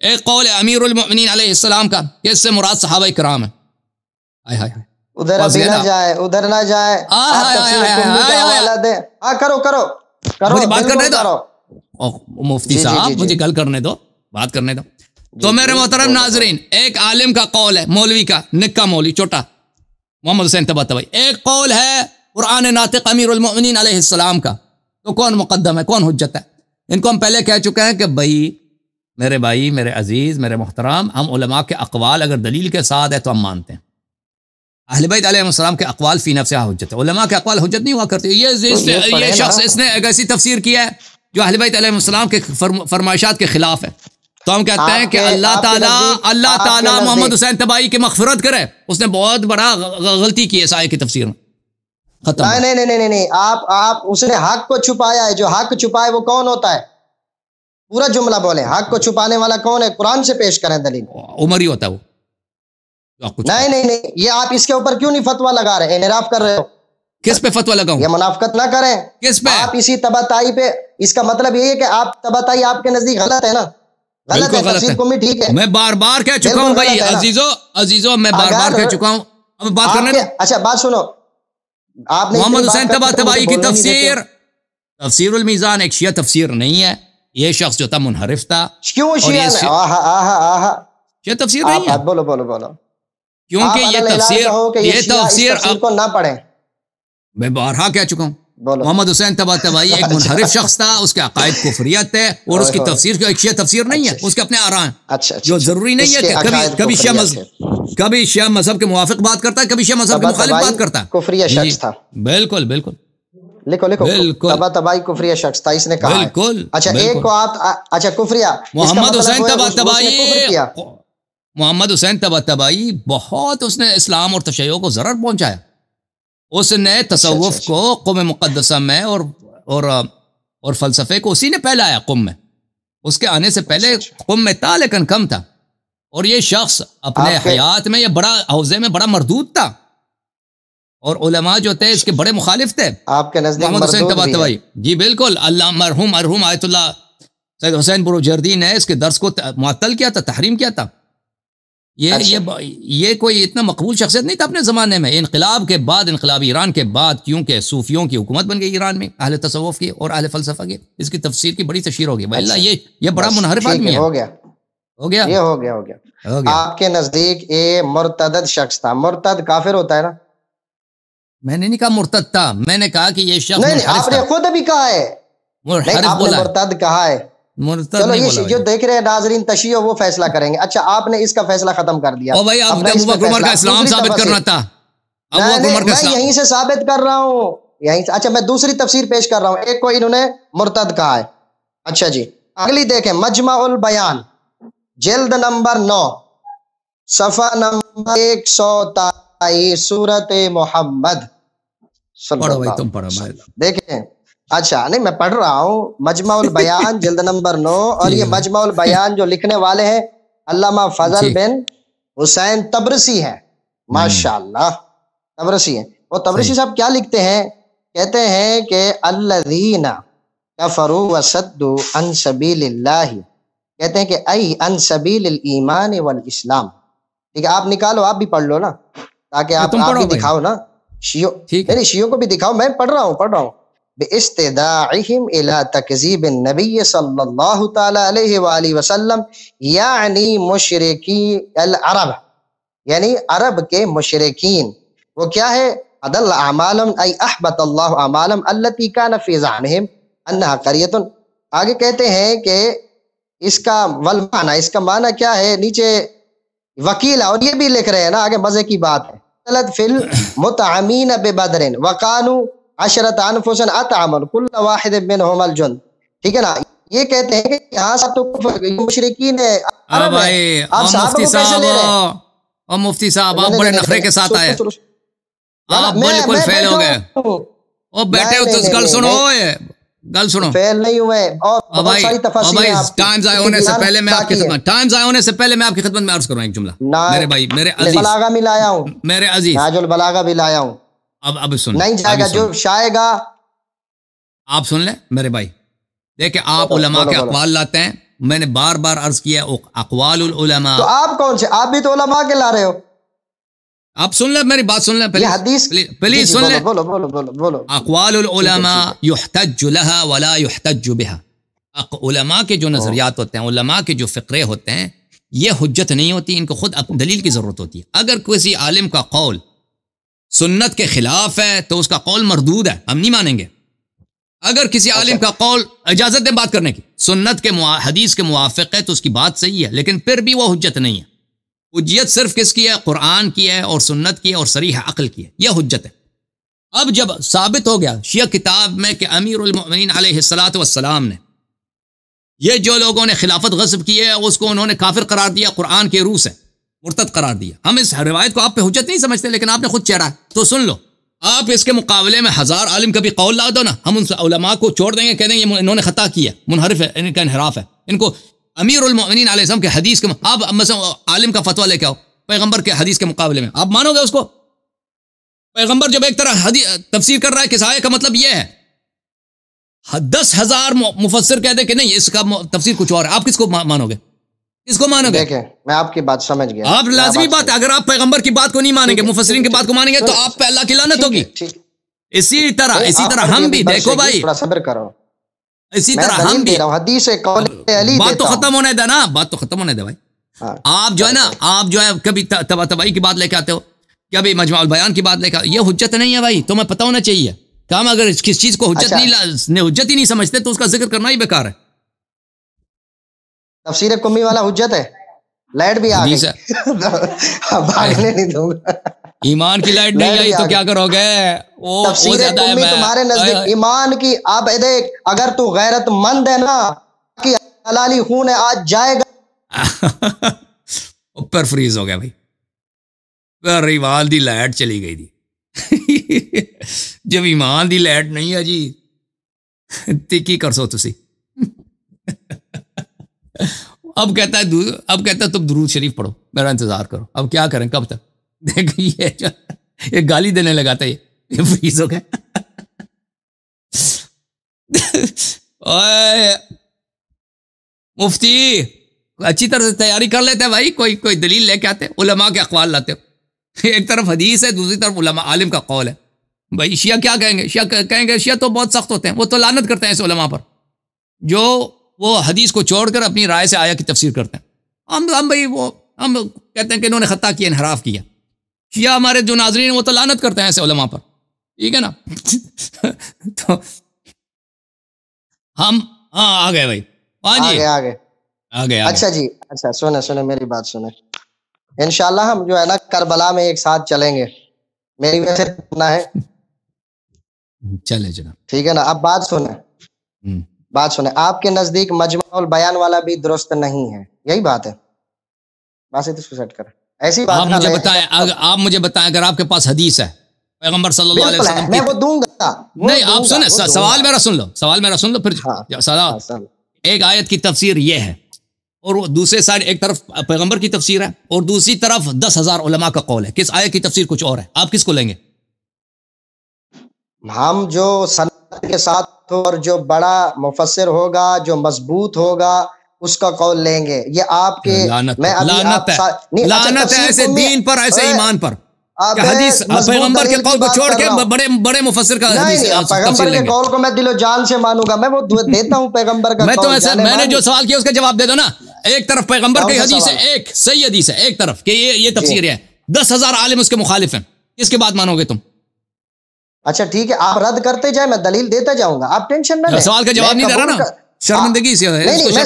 एक कौल है अमीरमिन अलैहिस्सलाम का कि इससे मुराद सहाबा कराम है हाय हाय उधर अभी ना जाए उधर ना जाए। हाँ करो करो करो मुझे बात करने दो। मुफ्ती साहब मुझे गल करने दो बात करने दो। तो मेरे मोहतरम नाजरीन एक आलिम का कौल है मौलवी का निक्का मौलवी छोटा। मोहम्मद हुसैन तबा तबाई एक कौल है कुरान नातिक अमीरमिन अलैहिस्सलाम का। तो कौन मुकदम है कौन हजत है? इनको हम पहले कह चुके हैं कि भाई मेरे भाई मेरे अज़ीज़ मेरे मोहतराम हम उलमा के अकवाल अगर दलील के साथ है तो हम मानते हैं। अहलबैतम के अकवाल फ़ी नफ्स हजत है। के अकवाल हजत नहीं हुआ करते। ये ये शख्स इसने ऐसी तफसीर किया है जो अहलबैतम के फरमाइशात के खिलाफ है। तो हम कहते हैं कि अल्लाह ताला अल्लाह ताला मोहम्मद हुसैन तबाई की मगफरत करे। उसने बहुत बड़ा गलती की है साय की तफसीर में। खत्म। नहीं नहीं नहीं नहीं। आप आप उसने हक को छुपाया है। जो हक छुपाए वो कौन होता है? पूरा जुमला बोले। हक को छुपाने वाला कौन है? कुरान से पेश करें दलील। उमर ही होता है वो। नहीं नहीं नहीं ये आप इसके ऊपर क्यों नहीं फतवा लगा रहे? इनराफ कर रहे हो। किस पे फतवा लगाऊँ? ये मुनाफकत ना करें। किस पे? आप इसी तबाताई पे इसका मतलब ये है कि आप तबाताई आपके नज़दीक गलत है ना? गलत है गलत है। ठीक है। मैं बार बार कह चुका हूँ भाई अजीजो अजीजो मैं बार बार कह चुका हूँ। अब बात करने अच्छा बात सुनो। आपने मोहम्मद हुसैन तबा तबाई की तफसीर। तफसीर मीज़ान एक शिया तफसीर नहीं है। ये शख्स जो था मुनहरिफ था। क्यों शिया? तफसीर नहीं है? बोलो बोलो बोलो। क्योंकि ये तफसीर ये तफसीर को ना पढ़े। मैं बारहा कह चुका हूँ। मोहम्मद हुसैन तबा तबाई एक मुनहरिफ शख्स था उसके अकायद कुफरियत है और उसकी तफसीर एक शिया तफसीर नहीं है अच्छा, उसके अपने आरा हैं। अच्छा, अच्छा जो अच्छा। ज़रूरी नहीं है कि कभी कभी शिया मज़हब कभी शिया मज़हब के मुवाफिक बात करता है कभी शिया मज़हब के मुखालिफ बात करता है। कुफरिया शख्स था। बिल्कुल बिल्कुल। लिखो लिखो। बिल्कुल। तबा तबाई कुफरिया शख्स था इसने कहा बिल्कुल अच्छा एक को आप अच्छा कुफरिया मोहम्मद मतलब हुसैन तबा तबाई मोहम्मद हुसैन तबा तबाई बहुत उसने इस्लाम और तशैयों को जरर पहुँचाया। उसने अच्छा, तसवुफ अच्छा, अच्छा। को कुम मुकदसा में और और और फलसफे को उसी ने पहलाया कुम में। उसके आने से पहले कुम में था लेकिन कम था। और ये शख्स अपने हयात में ये बड़ा हौजे में बड़ा मरदूद था। और उलमा जो थे इसके बड़े मुखालिफ थे। आपके मोहम्मद हुसैन तबातबाई। जी बिल्कुल। अल्लाह मरहूम मरहूम आयतुल्ला सैद हुसैन बुरुजर्दी ने इसके दर्स को मुअत्तल किया था तहरीम किया था। ये अच्छा। ये ये कोई इतना मकबूल शख्सियत नहीं था अपने ज़माने में। इनकलाब के बाद इनकलाब ईरान के बाद क्योंकि सूफियों की हुकूमत बन गई ईरान में अहल तसवुफ की और अहल फलसफा की। इसकी तफसीर की बड़ी तशहर होगी अच्छा। ये ये बड़ा मुनहरफ आदमी हो गया। हो गया? ये हो गया हो गया। हो गया। आपके नज़दीक ये मुर्तद शख्स था। मुर्तद काफिर होता है ना? मैंने नहीं कहा मुर्तद था। मैंने कहा कि ये शख्स नहीं, आपने खुद भी कहा है। मुर्तद कहा है। चलो ये जो देख रहे हैं नाजरीन तशियो वो फैसला करेंगे। अच्छा आपने इसका फैसला खत्म कर दिया। ओ भाई आपने अबू का इस्लाम साबित करना था। मैं यहीं से साबित कर रहा हूँ। यहीं से अच्छा मैं दूसरी तफसीर पेश कर रहा हूँ। एक को इन्होंने मुर्तद कहा है। अच्छा जी अगली देखें मजमा उल बयान। जल्द नंबर नौ। सफ़ा नंबर एक सौ सूरत मोहम्मद देखें अच्छा नहीं मैं पढ़ रहा हूँ। मजमाउल बयान जल्द नंबर नौ और ये मजमाउल बयान जो लिखने वाले हैं अल्लामा फजल बिन हुसैन तबरसी है। हम्म। माशाल्लाह तबरसी है। वो तबरसी साहब क्या लिखते हैं? कहते हैं कि अल्लादीना कफरू वसद्दु अन सबीलिल्लाह। कहते हैं कि आई अन सबील ईमान वल इस्लाम। ठीक है आप निकालो आप भी पढ़ लो ना ताकि आप, आप भी दिखाओ ना। शियो नहीं शियो को भी दिखाओ मैं पढ़ रहा हूँ पढ़ रहा हूँ। बेस्तदाहिम इला तकजीब नबी सल्लल्लाहु अलैहि यानी मुशरकी अरब यानी अरब के मुशरकीन वो क्या है आगे कहते हैं कि इसका वल माना इसका माना क्या है नीचे वकील और ये भी लिख रहे हैं ना आगे मज़े की बात है फिल मुतमीन बेबदरिन वकानू अशरत अनफुसन अतमल कुल वाहिद बिन हमल जुन ठीक है ना? ये कहते हैं कि यहाँ सब तो मुशरिकीन है अरे भाई आप मुफ्ती साहब और मुफ्ती साहब आप बड़े नखरे के साथ आए। आप बिल्कुल फेल हो गए। ओ बैठे हो तो गल सुनो गल सुनो। फेल नहीं हुए। और बहुत सारी तफसीरें टाइम्स आए होने से पहले मैं आपकी खिदमत टाइम्स आए होने से पहले मैं आपकी खिदमत में अर्ज़ करूँ एक जुमला। मेरे भाई मेरे अज़ीज़। बलागा भी लाया हूँ। मेरे अज़ीज़। नाजुल बलागा भी लाया हूँ। अब अब सुन नहीं जाएगा जो शायगा। आप सुन ले मेरे भाई। देखिए आप उलमा के अकवाल लाते हैं मैंने बार बार अर्ज़ किया अकवाल उलमा। तो आप कौन से आप भी तो उलमा के ला रहे हो। आप सुन ले मेरी बात सुन ले प्लीज़ हदीस प्लीज़ सुन ले। बोलो बोलो बोलो बोलो। अकवाल उलमा युहतज लहा वला युहतज बिहा। उलमा के जो नजरियात होते हैं उलमा के जो फ़िक्रे होते हैं ये हुज्जत नहीं होती इनको खुद दलील की ज़रूरत होती है। अगर किसी आलिम का कौल सुन्नत के खिलाफ है तो उसका कौल मरदूद है। हम नहीं मानेंगे। अगर किसी आलिम अच्छा। का कौल इजाज़त दें बात करने की। सुन्नत के हदीस के मुआफ़ है तो उसकी बात सही है लेकिन फिर भी वह हजत नहीं है। हजत सिर्फ़ किसकी है? कुरान की है और सुन्नत की है और सरीह अकल की है। यह हजत है। अब जब साबित हो गया शिया किताब में कि अमीर सलाम ने यह जो लोगों ने खिलाफत गजब की है उसको उन्होंने काफिर करार दिया कुरान के रूस है। मुर्तद करार दिया। हम इस रिवायत को आप पे हुज्जत नहीं समझते, लेकिन आपने खुद चेहरा तो सुन लो, आप इसके मुकाबले में हज़ार आलिम कभी कौल ला दो ना, हम उन उलमा को छोड़ देंगे, कह देंगे इन्होंने खता किया, मुनहरफ है, इनका इनहराफ है। इनको अमीर उलमिन के हदीस के आप आलिम का फतवा लेके आओ, पैगंबर के हदीस के मुकाबले में। आप मानोगे उसको? पैगंबर जब एक तरह तफसीर कर रहा है किसाए का मतलब यह है। दस हज़ार मुफसर कह दे कि नहीं, इसका तफसीर कुछ और है। आप किसको मानोगे? इसको मानोगे? देखें मैं आपकी बात समझ गया। आप लाजमी बात है अगर आप पैगंबर की बात को नहीं मानेंगे मुफसरीन की बात को मानेंगे तो आप पे अल्लाह की लानत होगी। इसी तरह इसी तरह हम भी देखो भाई। सब्र करो। इसी तरह हम भी हदीस बात तो खत्म होने दे ना बात तो खत्म होने दे भाई। हाँ। आप जो है ना आप जो है कभी तबा तबाई की बात लेके आते हो कभी मजमा बयान की बात लेकर ये हुज्जत नहीं है भाई तुम्हें पता होना चाहिए। काम अगर किस चीज़ को हुज्जत अच्छा। नहीं हुज्जत ही नहीं समझते तो उसका ज़िक्र करना ही बेकार है। तफसीर कुम्मी वाला हुज्जत है। लाइट भी आ गई। भागने नहीं दूँगा। ईमान की लाइट नहीं आई तो क्या करोगे? वो तफसीर कुम्मी तुम्हारे नज़दीक। ईमान की अब देख अगर तू गैरतमंद है ना कि हलाली खून है आज जाएगा। ऊपर फ्रीज हो गया भाई। पर ईमान दी लाइट चली गई थी। जब ईमान दी लाइट नहीं है जी की कर सो तुसी? अब कहता है अब कहता है, तुम दरूद शरीफ पढ़ो, मेरा इंतज़ार करो। अब क्या करें, कब तक? देख, ये ये गाली देने लगा था, ये ये फ्रीज हो गया। मुफ्ती, अच्छी तरह से तैयारी कर लेते हैं भाई, कोई कोई दलील लेके आते उलमा के अखबाल लाते हो। एक तरफ़ हदीस है, दूसरी तरफ़ उलमा, आलिम का कौल है। भाई, शिया क्या कहेंगे? शिया कहेंगे, शिया तो बहुत सख्त होते हैं, वो तो लानत करते हैं इस उलमा पर। जो वो हदीस को छोड़कर अपनी राय से आया की तफसीर करते हैं। हम हम भाई वो हम कहते हैं कि इन्होंने खत्ता किया इनहराफ किया। शिया हमारे जो नाजरीन वो तो लानत करते हैं ऐसे उलमा पर। ठीक है ना? तो हम हाँ आ गए भाई। हाँ जी। आगे आगे आगे अच्छा जी अच्छा सुने सुने मेरी बात सुने। इनशाला हम जो है ना करबला में एक साथ चलेंगे। मेरी वजह से है। चले जनाब। ठीक है ना? अब बात सुने। हम्म। बात सुने आपके नज़दीक मजमा बयान वाला भी दुरुस्त नहीं है। यही बात है। बस इसको सेट कर। ऐसी बात आप मुझे बताएँ अगर आप मुझे बताएँ अगर आपके पास हदीस है पैगंबर सल्लल्लाहु अलैहि वसल्लम मैं वो दूँगा नहीं आप सुने सवाल मेरा सुन लो सवाल मेरा सुन लो फिर हाँ, सवाल हाँ, एक आयत की तफसीर ये है और वो दूसरे साइड एक तरफ़ पैगंबर की तफसीर है और दूसरी तरफ़ दस हज़ार उलमा का कौल है। किस आयत की तफसीर कुछ और है? आप किसको लेंगे? हम जो सनत के साथ और जो बड़ा मुफसर होगा जो मज़बूत होगा उसका कौल लेंगे। ये आपके लानत, मैं अभी लानत आप है। लानत अच्छा, है ऐसे दीन पर ऐसे ईमान पर। हदीस पैगंबर के कौल को छोड़ के बड़े बड़े मुफसर का पैगंबर के कौल को मैं दिलो जान से मानूँगा। मैं वो देता हूँ पैगंबर का मैं तो ऐसा मैंने जो सवाल किया उसका जवाब दे दो ना। एक तरफ़ पैगंबर की हदीस है एक सही हदीस है एक तरफ़ कि ये ये तफसीर है। दस हज़ार आलिम उसके मुखालिफ हैं। किसके बाद मानोगे तुम? अच्छा ठीक है आप रद्द करते जाए मैं दलील देता जाऊँगा। आप टेंशन ना सवाल का जवाब नहीं दे रहा ना? शर्मिंदगी से है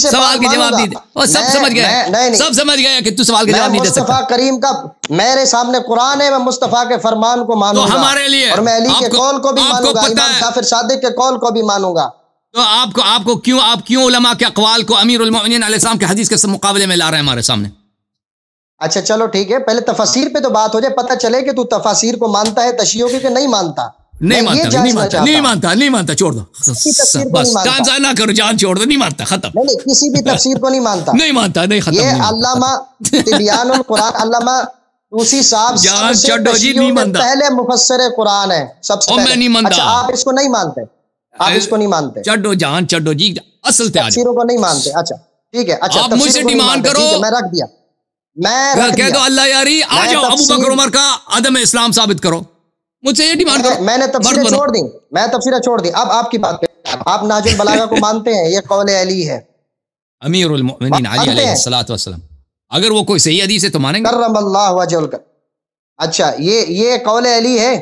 सवाल के जवाब नहीं और सब समझ गया सब समझ गए कि तू सवाल के जवाब नहीं दे सकता। करीम का मेरे सामने कुरान है मैं मुस्तफ़ा के फरमान को मानूँगा। तो हमारे लिए। और मैं अली के कौल को भी मानूँगा इमाम काफिर सादिक के कौल को भी मानूँगा। तो आपको आपको क्यों आप क्यों उलमा के अकवाल को अमीर के हदीस के मुकाबले में ला रहे हैं हमारे सामने? अच्छा चलो ठीक है पहले तफसीर पे तो बात हो जाए पता चले कि तू तफसीर को मानता है तशियों की नहीं मानता? नहीं मानता नहीं मानता नहीं मानता नहीं मानता छोड़ दो। बस जान ना करो जान छोड़ दो नहीं मानता खत्म। नहीं किसी भी तफसीर को नहीं मानता। नहीं मानता नहीं खत्म ये अल्लामा तिबियानुल कुरान अल्लामा उसी साहब जान छोड़ो जी नहीं मानता। पहले मुफस्सर कुरान है सबसे मैं नहीं मानता। अच्छा आप इसको नहीं मानते आप इसको नहीं मानते। चढ़ो जान चढ़ो जी असल तफसीरों को नहीं मानते अच्छा ठीक है अच्छा आप मुझसे डिमांड करो। मैं रख दिया। मैं कह दो अल्लाह यारी आ जाओ अबू बकर उमर का अदम इस्लाम साबित करो। मुझसे ये डिमांड करो। मैंने तफसीरें छोड़ दी मैं तफसीरें छोड़ दी। अब आपकी बात पे आप नाजुल बलागा को मानते हैं ये कौल अली है। अमीर अगर वो कोई सही हदीस है तो मानेंगे। अच्छा ये ये कौल अली है?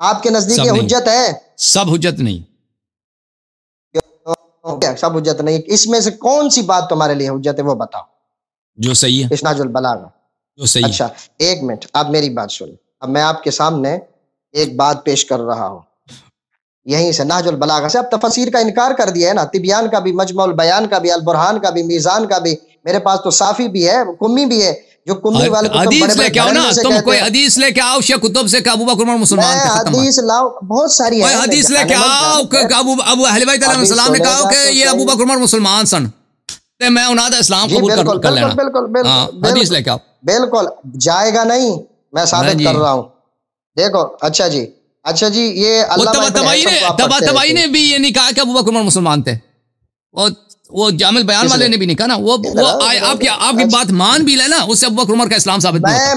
आपके नज़दीक ये हुज्जत है? सब हुज्जत नहीं। सब हुज्जत नहीं? इसमें से कौन सी बात तुम्हारे लिए हुज्जत है वो बताओ। जो सही है। इस्नाजुल बलागा जो सही अच्छा एक मिनट अब मेरी बात सुन। अब मैं आपके सामने एक बात पेश कर रहा हूँ। यहीं से नाजुल बलागा से अब तफसीर का इनकार कर दिया है ना। तिबियान का भी मजमुल बयान का भी अलबुरहान का भी मीजान का भी मेरे पास तो साफी भी है कुम्मी भी है। जो कुम्मी वाले तो हदीस लेके आओ ना। तुम कोई हदीस लेके आओ शेख कुतुब से अबू बकर उमर मुसलमान थे हदीस लाओ बहुत सारी है। हदीस लेके आओ अबू अबू अहले बैत सलाम ने कहा कि ये अबू बकर उमर मुसलमान सन। ते मैं उन्हादा इस्लाम कबूल कर कर लेना। बिल्कुल बिल्कुल हदीस लेके आओ। बिल्कुल जाएगा नहीं मैं साबित कर रहा हूँ। देखो अच्छा जी अच्छा जी ये अल्लाह तबाई ने तबा तबाई ने भी ये नहीं कहा कि अबू बकर उमर मुसलमान थे। वो वो जामिल बयान वाले ने भी नहीं कहा ना। वो वो आपकी आपकी बात मान भी ले ना उससे अबू बकर उमर का इस्लाम साबित मैं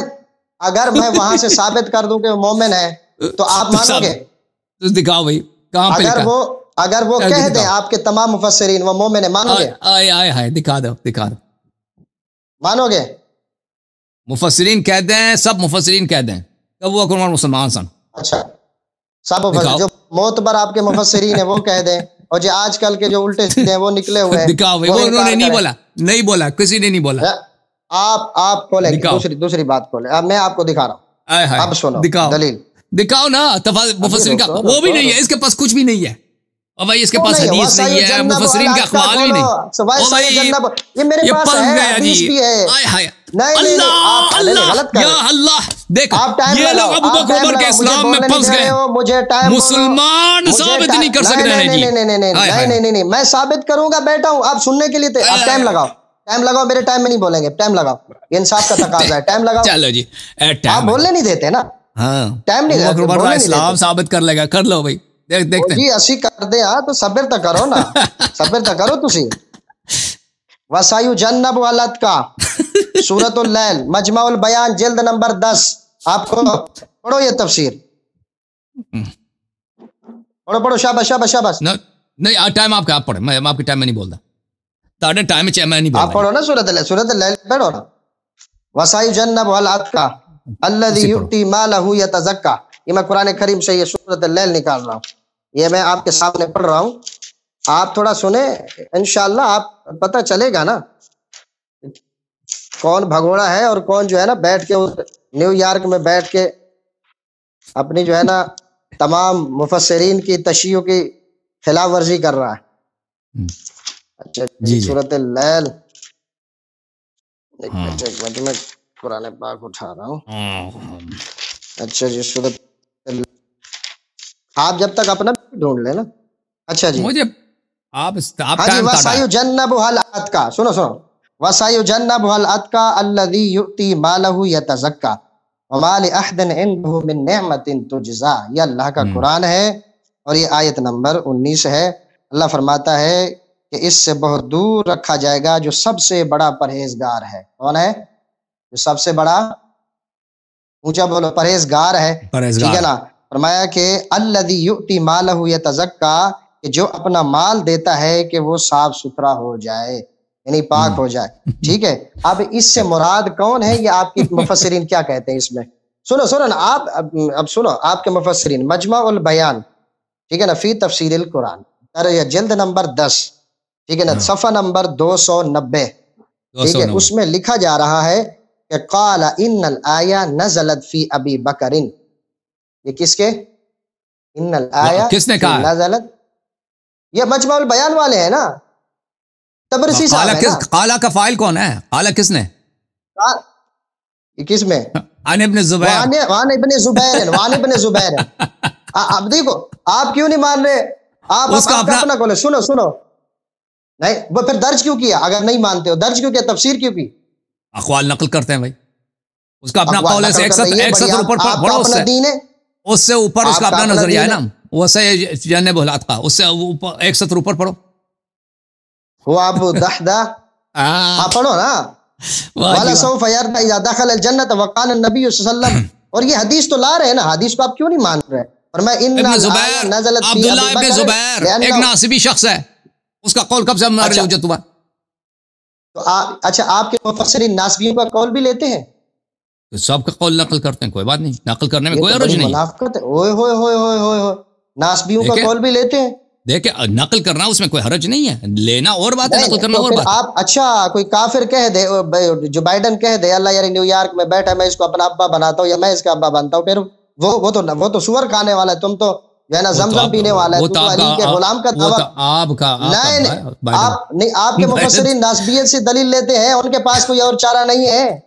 अगर मैं वहाँ से साबित कर दूँ कि वो मोमिन है तो आप मानोगे? तो दिखाओ भाई कहाँ पे अगर वो अगर वो कह दे आपके तमाम मुफसरीन वो मोमिन है मानोगे? आए आए हाय दिखा दो दिखा दो। मानोगे? मुफसरीन कह दें सब मुफसरीन कह दें। तब वो अकबर मुसलमान सन। अच्छा। सब जो मोतबर आपके मुफसरीन है वो कह दें। और जो आजकल के जो उल्टे सीधे हैं वो निकले हुए हैं दिखाओ वो उन्होंने नहीं बोला नहीं बोला किसी ने नहीं बोला। आप आप खोले दूसरी दूसरी बात खोले। अब मैं आपको दिखा रहा हूँ। अब सुनो दिखाओ। दलील। दिखाओ ना मुफसरीन का वो भी नहीं है इसके पास कुछ भी नहीं है। और भाई इसके पास हदीस नहीं है मुफसरीन का अखबार भी नहीं। ओ भाई ये मेरे ये पास है हदीस भी है। आय हाय। अल्लाह अल्लाह या अल्लाह देख ये लोग अबू बकर उमर के इस्लाम में फंस गए। मुझे टाइम मुसलमान साबित नहीं कर सकते नहीं नहीं नहीं नहीं नहीं नहीं नहीं मैं साबित करूँगा बैठा हूँ आप सुनने के लिए आप टाइम लगाओ। टाइम लगाओ मेरे टाइम में नहीं बोलेंगे। टाइम लगाओ। ये इंसाफ का तकाजा है। टाइम लगाओ। चलो जी आप बोलने नहीं देते ना। हाँ टाइम नहीं इस्लाम साबित कर लेगा। कर लो भाई। कर दे हाँ। तो सब्र तो करो ना। सब्र तो करो तुसी। वसायु जन्नब वालत का। लैल मजमाउल बयान जिल्द नंबर दस। आपको पढ़ो ये तफसीर। पढ़ो पढ़ो शाबाश शाबाश शाबाश। नहीं टाइम आपका आप पढ़े। मैं आपके टाइम में नहीं बोलता ताड़े टाइम में मैं नहीं बोलता आप पढ़ो ना सूरत लैल सूरत लैल पढ़ो ना। वसायु जन्नब वालत का। अल्लज़ी युक्ति मालहु यतज़क्का। ये मैं कुरान करीम से ये सूरत लैल निकाल रहा हूँ। ये मैं आपके सामने पढ़ रहा हूँ आप थोड़ा सुने इनशाला आप पता चलेगा ना कौन भगोड़ा है और कौन जो है ना बैठ के न्यूयॉर्क में बैठ के अपनी जो है ना तमाम मुफसरीन की तशियों की खिलाफ वर्जी कर रहा है हम्म। अच्छा जी सूरत लैल हाँ। मिनट में पुराने पाक उठा रहा हूँ हाँ। अच्छा जी सूरत आप जब तक अपना ढूंढ लेना। अच्छा जी। मुझे आप आप हाँ जी वसायु जन्नब हल अतका सुनो सुनो। वसायु जन्नब हल अतका अल्लजी युती मालहु यतज़क्का। वमाल अहदन इंदहु मिन निअमतिन तुजजा। ये अल्लाह का हम्म। कुरान है और ये आयत नंबर 19 है। अल्लाह फरमाता है कि इससे बहुत दूर रखा जाएगा जो सबसे बड़ा परहेजगार है। कौन है? जो सबसे बड़ा ऊँचा बोलो परहेजगार है। ठीक है ना? फरमाया कि अल्लदी युक्ति मालहु यतज़क्का कि जो अपना माल देता है कि वो साफ़ सुथरा हो जाए यानी पाक हो जाए। ठीक है? अब इससे मुराद कौन है? ये आपकी मुफसरीन क्या कहते हैं इसमें? सुनो सुनो ना आप अब, अब सुनो आपके मुफसरीन मजमा उल बयान ठीक है ना फ़ी तफसीर कुरान जल्द नंबर दस ठीक है ना हाँ। सफ़ा नंबर दो सौ नब्बे ठीक है उसमें लिखा जा रहा है कि काला इन आया नजलत फ़ी अबी बकरिन ये किसके? आया किसने कहा? नजलत। ये मजमा बयान वाले हैं ना? तबरसी काला किस काला का फ़ाइल कौन है? काला किसने? किसमें आने इब्ने जुबैर। वान इब्ने जुबैर वान इब्ने जुबैर है। अब देखो आप क्यों नहीं मान रहे? आप उसका अपना अपना बोले सुनो सुनो। नहीं वो फिर दर्ज क्यों किया? अगर नहीं मानते हो दर्ज क्यों किया? तफसीर क्यों की? अखवाल नकल करते हैं भाई। उसका अपना कौल है एक सत्र ऊपर है। उससे ऊपर उसका अपना नज़रिया है ना। वैसे जन्ने बोलात का उससे ऊपर एक सत्र ऊपर पढ़ो। हुआ अबू दहदा आप पढ़ो ना। वाला सौफ यारदा इजा दखल जन्नत वकान नबी और ये हदीस तो ला रहे हैं ना हदीस को आप क्यों नहीं मान रहे? और मैं इन इब्न जुबैर एक नासिबी शख्स है। उसका कौल कब से हमारे अच्छा, हुआ? तो अच्छा आपके मुफसरिन नासबियों का कौल भी लेते हैं? तो सबका कौल नकल करते हैं कोई बात नहीं। नकल करने में कोई तो अर्ज़ नहीं। ओए होए होए होए होए नासबियों का कौल भी लेते हैं। देखे नकल करना उसमें कोई हरज नहीं है। लेना और बात है नकल करना तो और बात आप अच्छा कोई काफिर कह दे जो बाइडन कह दे अल्लाह यार न्यूयॉर्क में बैठा मैं इसको अपना अब्बा बनाता हूँ या मैं इसका अब्बा बनता हूँ फिर वो वो तो वो तो सुअर खाने वाला है तुम तो है ना तो जमजम पीने वाला है तो के गुलाम का दावा आपका नहीं नहीं आप नहीं आपके मुफसरिन नासबियत से दलील लेते हैं उनके पास कोई और चारा नहीं है।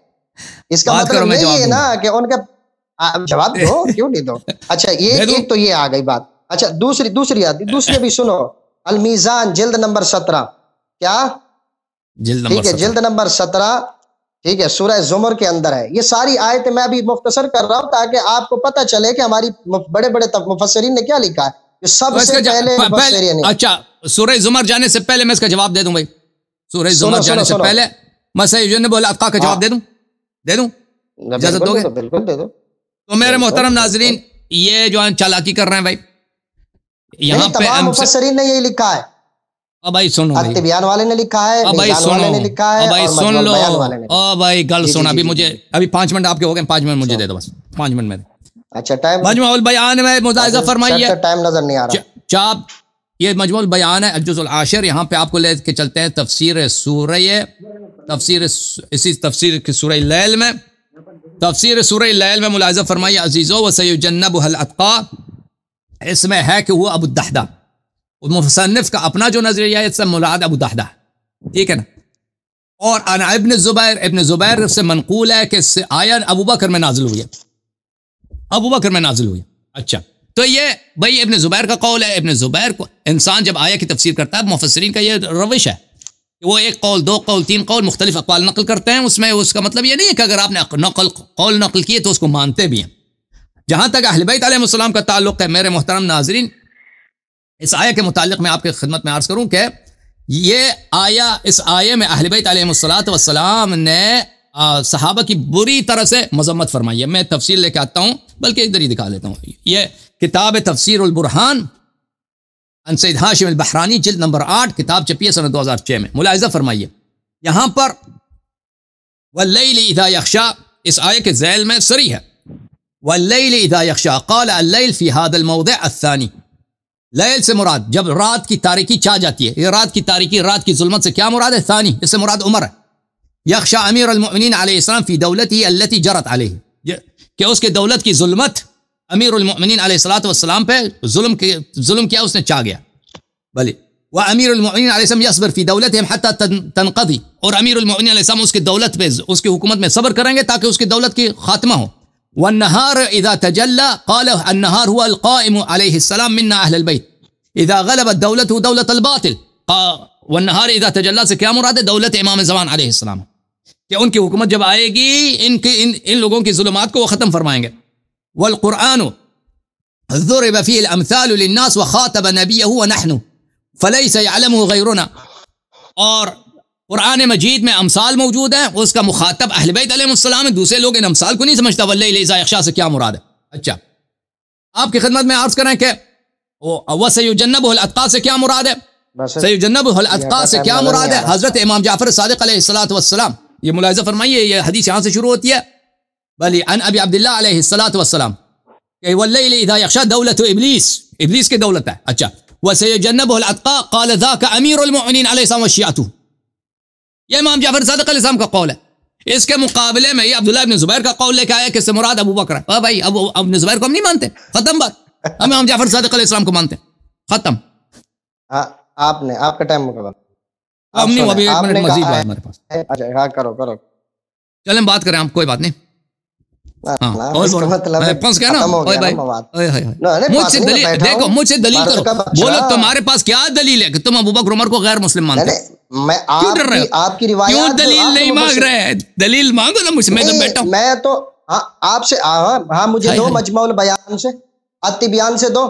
इसका मतलब यही है ना कि उनके जवाब दो क्यों नहीं दो? अच्छा ये एक तो ये आ गई बात। अच्छा दूसरी दूसरी आती दूसरी भी सुनो। अलमीजान जिल्द नंबर सत्रह। क्या? जिल्द ठीक है जिल्द नंबर सत्रह। ठीक है सूरह जुमर के अंदर है। ये सारी आयत मैं अभी मुख्तसर कर रहा हूँ ताकि आपको पता चले कि हमारी बड़े बड़े मुफसरीन ने क्या लिखा है। जो सबसे पहले, पहले अच्छा सूरह जुमर जाने से पहले मैं इसका जवाब दे दूँ भाई। सूरह जुमर जाने से पहले मैं सही ने बोला का जवाब हाँ। दे दूँ? दे दूँ? इजाज़त दोगे? बिल्कुल दे दो। तो मेरे मोहतरम नाजरीन ये जो चालाकी कर रहे हैं भाई यहाँ पे मुफसरीन ने यही लिखा है। अब भाई सुनो बयान वाले ने लिखा है अब भाई सुनो। ने लिखा है भाई सुन लो। ओ भाई गल सुन अभी मुझे अभी पाँच मिनट आपके हो गए पाँच मिनट मुझे दे दो बस। पाँच मिनट में अच्छा टाइम मजमुल बयान में मुजाहिजा फरमाइए। टाइम नज़र नहीं आ रहा। चाप ये मजमुल बयान है अजुल आशिर यहाँ पे आपको लेके चलते हैं तफसीर सूर्य तफसीर इसी तफसीर की सूर्य लैल में, तफसीर सूर्य लैल में मुलाजा फरमाइए अजीज़ो व सैजन्नब अतका, इसमें है कि वो अबू दहदा। मुसनफ़ का अपना जो नज़रिया है, इससे मुराद अबू दहदा। ठीक है ना? और अना इबन ज़ुबैर इबन ज़ुबैर से मनकूल है कि आयन अबू बकर में नाजिल हुई अबू बकर में नाजिल हुई अच्छा तो ये भाई इबन ज़ुबैर का कौल है। इबन ज़ुबैर को इंसान जब आया की तफसीर करता है मुफसरीन का ये रविश है। वो एक कौल, दो कौल, तीन कौल, मुख्तलिफ़ अकवाल नकल करते हैं, उसमें उसका मतलब ये नहीं है कि अगर आपने नकल, कौल नकल किए तो उसको मानते भी हैं। जहाँ तक अहलबैतम का ताल्लुक है, मेरे मोहतरम नाजरीन, इस आया के मुतालिक मैं आपकी खिदमत में अर्ज़ करूँ कि ये आया, इस आए में अहलबैतम ने सहाबा की बुरी तरह से मजम्मत फरमाई है। मैं तफसील लेके आता हूँ, बल्कि इधर ही दिखा देता हूँ। ये किताब तफसीर बुरहान अनसैद हाशिम बहरानी जिल्द नंबर आठ किताब छपी है सन दो हज़ार छः में। मुलायजा फरमाइए। यहाँ पर, वल्लैल इदा यक्षा इस आय के जैल में सरी है। वल्लैल इदा यक्षा काल फ़ी लैल से मुराद, जब रात की तारीकी चाह जाती है। ये रात की तारीकी रात की जुल्मत से क्या मुराद है सानी? इससे मुराद उमर है। यक्षा अमीर अलमिन फ़ी दौलत ही अल्लती जरत अलह। कि उसके दौलत की जुल्मत अमीर अलमिन पे जुल्म जुल्म किया, उसने चाह गया। भले। वह अमीर यसबर फ़ी दौलत तनकदी। और अमीर अलमिन उसकी दौलत पे, उसकी हुकूमत में सब्र करेंगे ताकि उसकी दौलत की खात्मा हो। व नहार इदा तजल्ला काल अन्नहार हुआ अलकाइम अलैहिस्सलाम मिन्ना अहल इदा गलबत दौलत दौलत अलबातिल व नहार इदा तजल्ला से क्या मुराद है? दौलत इमाम जमान कि उनकी हुकूमत जब आएगी, इनके, इन इन लोगों की जुलमात को वो ख़त्म फरमाएँगे। वल कुरान अमसालनास व ख़ातब नबी व नहनु फ़लई से आलम गैरना और कुरान मजीद में अमसाल मौजूद है उसका मुखातब अहलबैतम दूसरे लोग इन अमसाल को नहीं समझता वल्लशा से क्या मुराद है अच्छा आपकी खिदमत में अर्ज़ करें कि वह सैजन्नब अतका से क्या मुराद है सैजन्नब अतका से क्या मुराद है हज़रत इमाम जाफ़र सदक सलाम ये मुलाजा फरमाइए ये हदीस यहाँ से शुरू होती है बली अन अबी अब्दुल्ला वसलाम यक्षा दौलत इबलीस इबलीस की दौलत है अच्छा वह जन्नब काल का अमीर वशियातु ये इमाम जाफ़र सदक अलैहिस्सलाम का कौल है इसके मुकाबले में ये अब्दुल्ला इब्न जुबैर का कौल लेके आया कि मुराद अबू बकर है भाई अब अब जुबैर को हम नहीं मानते खत्म बात हम इमाम जाफ़र सदक अलैहिस्सलाम को मानते खत्म आपने आपका टाइम मुकम्मल अब नहीं अभी एक मिनट मजीद है हमारे पास अच्छा हाँ करो करो चलें बात करें हम कोई बात नहीं हाँ, मतलब फंस गया ना मुझसे दलील देखो मुझसे दलील करो बोलो तुम्हारे पास क्या दलील है कि तुम अबू बकर उमर को गैर मुस्लिम मानते मैं क्यों रहे आपकी रिवायत क्यों दलील नहीं मांग रहे दलील मांगो ना मुझसे मैं तो बैठा हूँ मैं तो हाँ आपसे हाँ, हाँ मुझे दो मजमाउल बयान से अति बयान से दो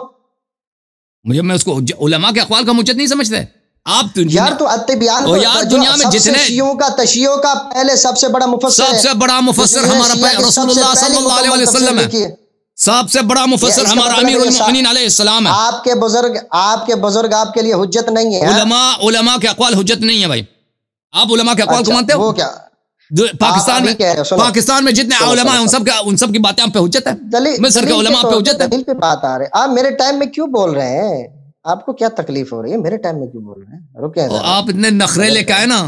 मुझे मैं उसको उलमा के अखबार का मुझे नहीं समझते आप यार तो बयान तो यार दुनिया में जितने शियों का तशियों का पहले सबसे बड़ा मुफस्सर सबसे बड़ा मुफस्सर हमारा रसूलुल्लाह सल्लल्लाहु अलैहि वसल्लम है। सबसे बड़ा मुफस्सर हमारा अमीरुल मोमिनीन अलैहिस्सलाम है। आपके बुज़ुर्ग आपके बुज़ुर्ग आपके लिए हुज्जत नहीं है उलमा उलमा के अकवाल हुज्जत नहीं है भाई। आप उलमा के अकवाल को अच्छा, मानते हो? क्या? पाकिस्तान में पाकिस्तान में जितने उलमा हैं उन सब का उन सब की बातें आप पे हुज्जत है। मिस्र के उलमा पे हुज्जत है। बात आ रही है। आप मेरे टाइम में क्यों बोल रहे हैं? आपको क्या तकलीफ़ हो रही है? मेरे टाइम में क्यों बोल रहे हैं? रुके आप इतने नखरे लेके आए ना।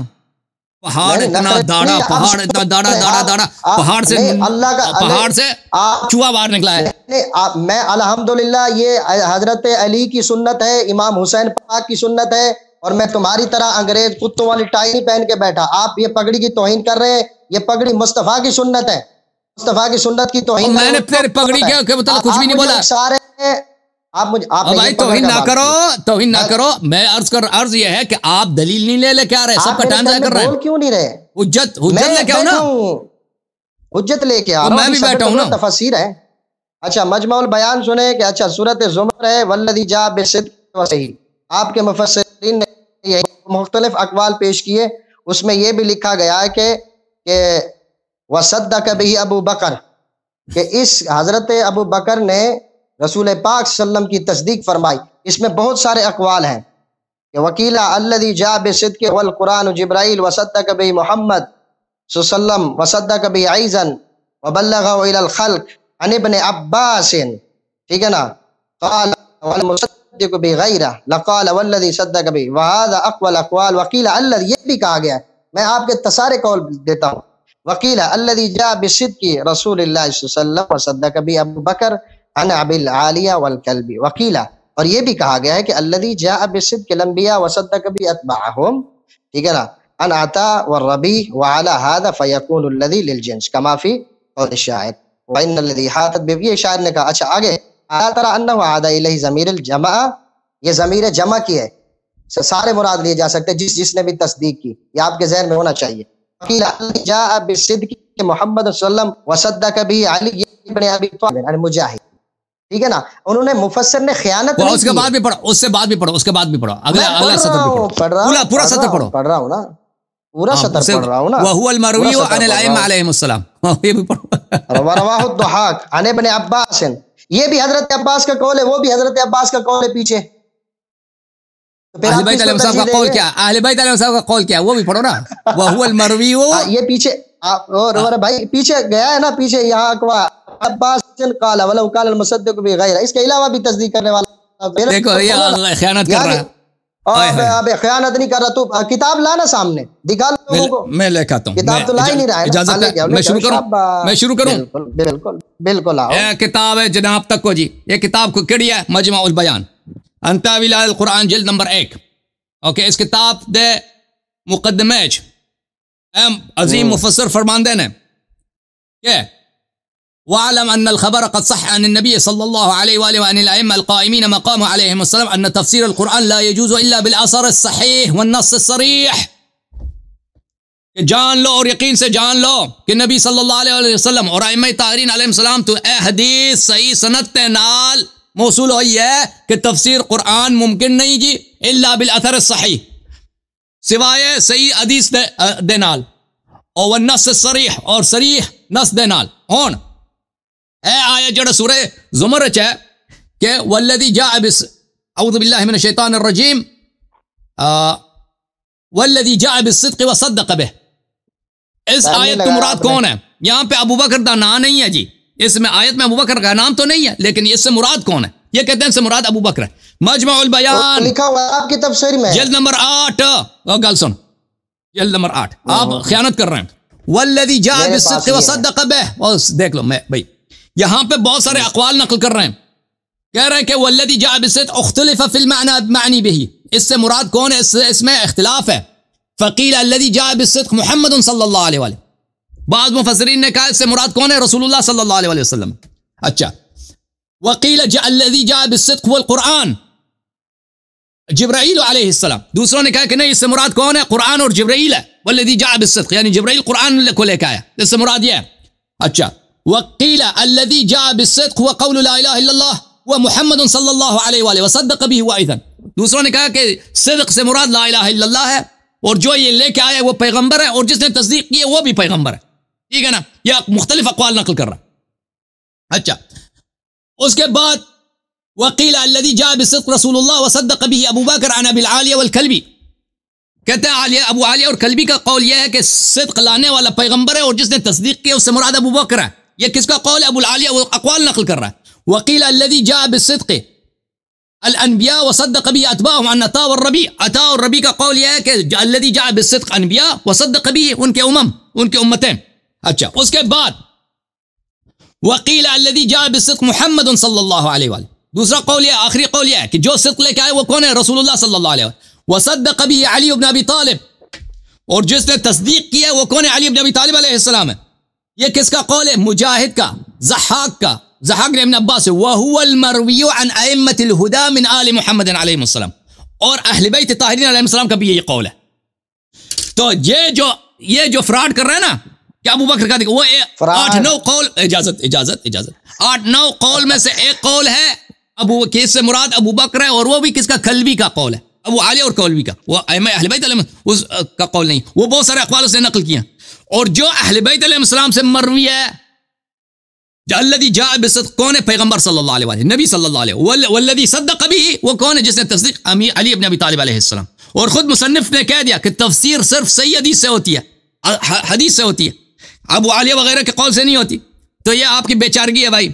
पहाड़ इतना दाड़ा पहाड़ इतना दाड़ा दाड़ा दाड़ा पहाड़ से अल्लाह का पहाड़ से चूहा बाहर निकला है। मैं अल्हम्दुलिल्लाह ये हज़रत अली की सुन्नत है इमाम हुसैन पाक की सुन्नत है और मैं तुम्हारी तरह अंग्रेज़ कुत्तों वाली टाई पहन के बैठा। आप ये पगड़ी की तोहिन कर रहे हैं ये पगड़ी मुस्तफ़ा की सुन्नत है। मुस्तफ़ा की सुन्नत की तोहिन मैंने तेरे पगड़ी क्या कुछ भी नहीं बोला। सारे आप मुझे आप भाई तोहिन ना करो तोहिन ना करो। मैं अर्ज़ कर अर्ज़ ये है कि आप दलील नहीं ले लेके आ रहे? सबका टाइम जाया कर रहे हैं। क्यों नहीं रहे? हुज्जत हुज्जत लेके आओ ना। हुज्जत लेके आ मैं भी बैठा हूँ ना। तफसीर है। अच्छा मजमाउल बयान सुने कि अच्छा सूरत जुमर है वल्लदी जा सही। आपके मुफसरीन ने मुख्तलिफ़ अकवाल पेश किए। उसमें यह भी लिखा गया है कि कि वसद्दा कभी अबू बकर कि इस हज़रत अबू बकर ने रसूल पाक सल्लम की तस्दीक फरमाई। इसमें बहुत सारे अकवाल हैं कि वकीला अल्लदी जाब सिद के वल कुरान जब्राइल वसद कबी मोहम्मद वसद कबी आइजन वबल्लखल्क अन इब्न अब्बास ठीक है ना? क़ाल वल मुसद्दिक बिगैरा लक़ाल वल्लज़ी सद्दक बि व हाज़ा अक़वल अक़वाल। वकील अल्लज़ी जा रसूलिल्लाह सल्लल्लाहु अलैहि वसल्लम सद्दक अबू बकर अन अबिल आलिया वल कल्बी। वकीला। और ये भी कहा गया है कि अल्लदी जा अब बिसिद्क़ लंबिया वसद्दक बि अतबाअहुम। ठीक है ना? अन अता व रबी व अला हादा फयकून अल्लदी लिल जिन्स। कमा फ़ी और शायर व इन अल्लदी हातत बि ये शायर ने कहा। अच्छा आगे। अला तरा अन्नहु आदा इलैहि ज़मीर जमा। ये ज़मीर जमा की है। सारे मुराद लिए जा सकते हैं जिस जिसने भी तस्दीक की। ये आपके जहन में होना चाहिए। जा मोहम्मद वसद्दक बि अली मुजाहिद। ठीक है ना? उन्होंने मुफसर ने खयानत नहीं उसके बाद भी पढ़ो उससे बाद भी पढ़ो उसके बाद भी पढ़ो। अगला अगला सत्र पढ़ो। पढ़ रहा पूरा पूरा सत्र पढ़ो। पढ़ रहा हूँ ना? पूरा हाँ, सत्र पढ़ रहा हूँ ना? वहु अल मरवी व अन अल अलैहिम सलाम ये भी पढ़ो। रवाहु दुहाक अन इब्न अब्बास ये भी हज़रत अब्बास का कौल है वो भी हज़रत अब्बास का कौल है पीछे। तो अहले बैत अलैहिम सलाम का कौल क्या? अहले बैत अलैहिम सलाम का कौल क्या? वो भी पढ़ो ना। मरवी हाँ, ये पीछे और हाँ। भाई पीछे गया है ना पीछे यहाँ अब्बास गैर। इसके अलावा भी तस्दीक करने वाला देखो ये खयानत कर रहा है। अबे खयानत नहीं कर रहा तू किताब लाना सामने दिखा लोगों को। मैं आता हूँ। किताब तो ला ही नहीं रहा है इजाज़त मैं शुरू करूँ? मैं शुरू करूँ? बिल्कुल बिल्कुल ये किताब है जनाब तक को जी। ये किताब को कड़ी है? मजमा उल बयान। अंताविल कुरान जिल्द नंबर एक। ओके इस किताब दे मुकदमेज अजीम मुफसर फरमानदे ने। क्या? वालम अन खबर कद सह अन नबी सल्लल्लाहु अलैहि वसल्लम अलकाइमीन मकाम अलैहिम वसल्लम अन तफसीर अलकुरान ला यजूज़ इल्ला बिल असर सहीह व नस सरीह जान लो और यकीन से जान लो कि नबी सल्लल्लाहु अलैहि वसल्लम और अइम तारीन अलैहिस्सलाम तो ए हदीस सही सनत नाल मौसूल हुई है कि तफसीर कुरान मुमकिन नहीं जी इल्ला बिल असर सही सिवाय सही हदीस दे, दे नाल और वह नस सरीह और सरीह नस दे नाल होन है आया जड़ा सूरे जुमर च कि वल्लदी जा बिस औद बिल्लाह मिन शैतान रजीम वल्लदी जा व सद्दक बह। इस आयत की मुराद कौन है? यहाँ पे अबू बकर का नाम नहीं है जी। इसमें आयत में अबू बकर का नाम तो नहीं है लेकिन इससे मुराद कौन है? ये कहते हैं इससे मुराद अबू बकर है। मजमाउल बयान। लिखा हुआ है आपकी तफसीर में। जल्द नंबर आठ। गल सुन। जल्द नंबर आठ। आप खयानत कर रहे हैं। वल्लदी जा बिस्सिद्क व सद्दक बह। देख लो मैं भाई। यहाँ पे बहुत सारे अकवाल नकल कर रहे हैं कह रहे हैं कि वल्लदी जाबिसत उख्तलिफ फिल मानी बही इससे मुराद कौन है इससे इसमें इख्तिलाफ है फ़कील अल्लदी जाबिसत मोहम्मद सल्लल्लाहु अलैहि वसल्लम बाद मुफसरीन ने कहा इससे मुराद कौन है रसूलुल्लाह सल्लल्लाहु अलैहि वसल्लम अच्छा वकील अल्लदी जाबिसत वल कुरान जब्राइल अलैहिस्सलाम दूसरों ने कहा कि नहीं इससे मुराद कौन है कुरान और जब्राइल है वल्लदी जाबिसत यानी जब्राइल कुरान को लेकर आया इससे मुराद यह है अच्छा वकील अल्लदी जा बिसदक हुआ कौल व मुहम्मद सल्लल्लाहु अलैहि व वसद्दक भी हुआ इधन दूसरों ने कहा कि सिद्क से मुराद ला है और जो ये लेके आया वो पैगंबर है और जिसने तस्दीक की है वो भी पैगंबर है ठीक है ना यह मुख्तलिफ़ अकवाल नकल कर रहा अच्छा उसके बाद वकील अल्लदी जा बिसदक रसूलुल्लाह वसद्दक भी अबू बकर अन अबिल आलिया वल कल्बी कहते हैं आलिया अबू आलिया और कल्बी का कौल यह है कि सिद्क लाने वाला पैगंबर है और जिसने तस्दीक की उससे मुराद अबू बकर है ये किसका कौल अबुल आलिया वो अकवाल नकल कर रहा है वकील अल्लदी जा बिसदक़ अनबिया वसद कभी अतबा अता और रबी अता और रबी का कौल यह है कि अल्लदी जा बिसदक़ अनबिया वसद कभी उनके उमम उनके उम्मतें अच्छा उसके बाद वकील अल्लदी जा बिसदक़ मोहम्मद सल्लल्लाहु अलैहि वसल्लम दूसरा कौल यह आखिरी कौल यह है कि जो सिद्क लेके आए वो कौन है रसूलुल्लाह सल्लल्लाहु अलैहि वसल्लम वसद कभी अली इब्न अबी तालिब और जिसने तस्दीक किया है वो कौन है अली इब्न अबी तालिब अलैहि सलाम है ये किसका कौल है? मुजाहिद का जहाक का। जहाक ने अब्बास मिन आल मोहम्मद और अहल बैत ताहरीन का भी ये कौल है। तो ये जो ये जो फ्रॉड कर रहे हैं ना क्या अबू बकर का देखो वो आठ नौ कौल इजाज़त इजाज़त इजाज़त। आठ नौ कौल में से एक कौल है अबू किस से मुराद अबू बकर है और वो भी किसका? कलवी का कौल है। अबू आलिया और कौलवी का। वो अहल बैत उस का कौल नहीं। वो बहुत सारे अखबार से नकल किया और जो अहल बैतम से मरवी है अल्लदी जा कौन है पैगंबर सल्लल्लाहु अलैहि वसल्लम? नबी सल्लल्लाहु अलैहि वल्लदी सद्दक भी वो कौन है जिसने तस्दीक अमी अली इब्न अबी तालिब अलैहिस्सलाम और खुद मुसनफ़ ने कह दिया कि तफसीर सिर्फ़ सही हदीस से होती है हदीस से होती है। अबू आलिया वगैरह के कौल से नहीं होती। तो ये आपकी बेचारगी है भाई।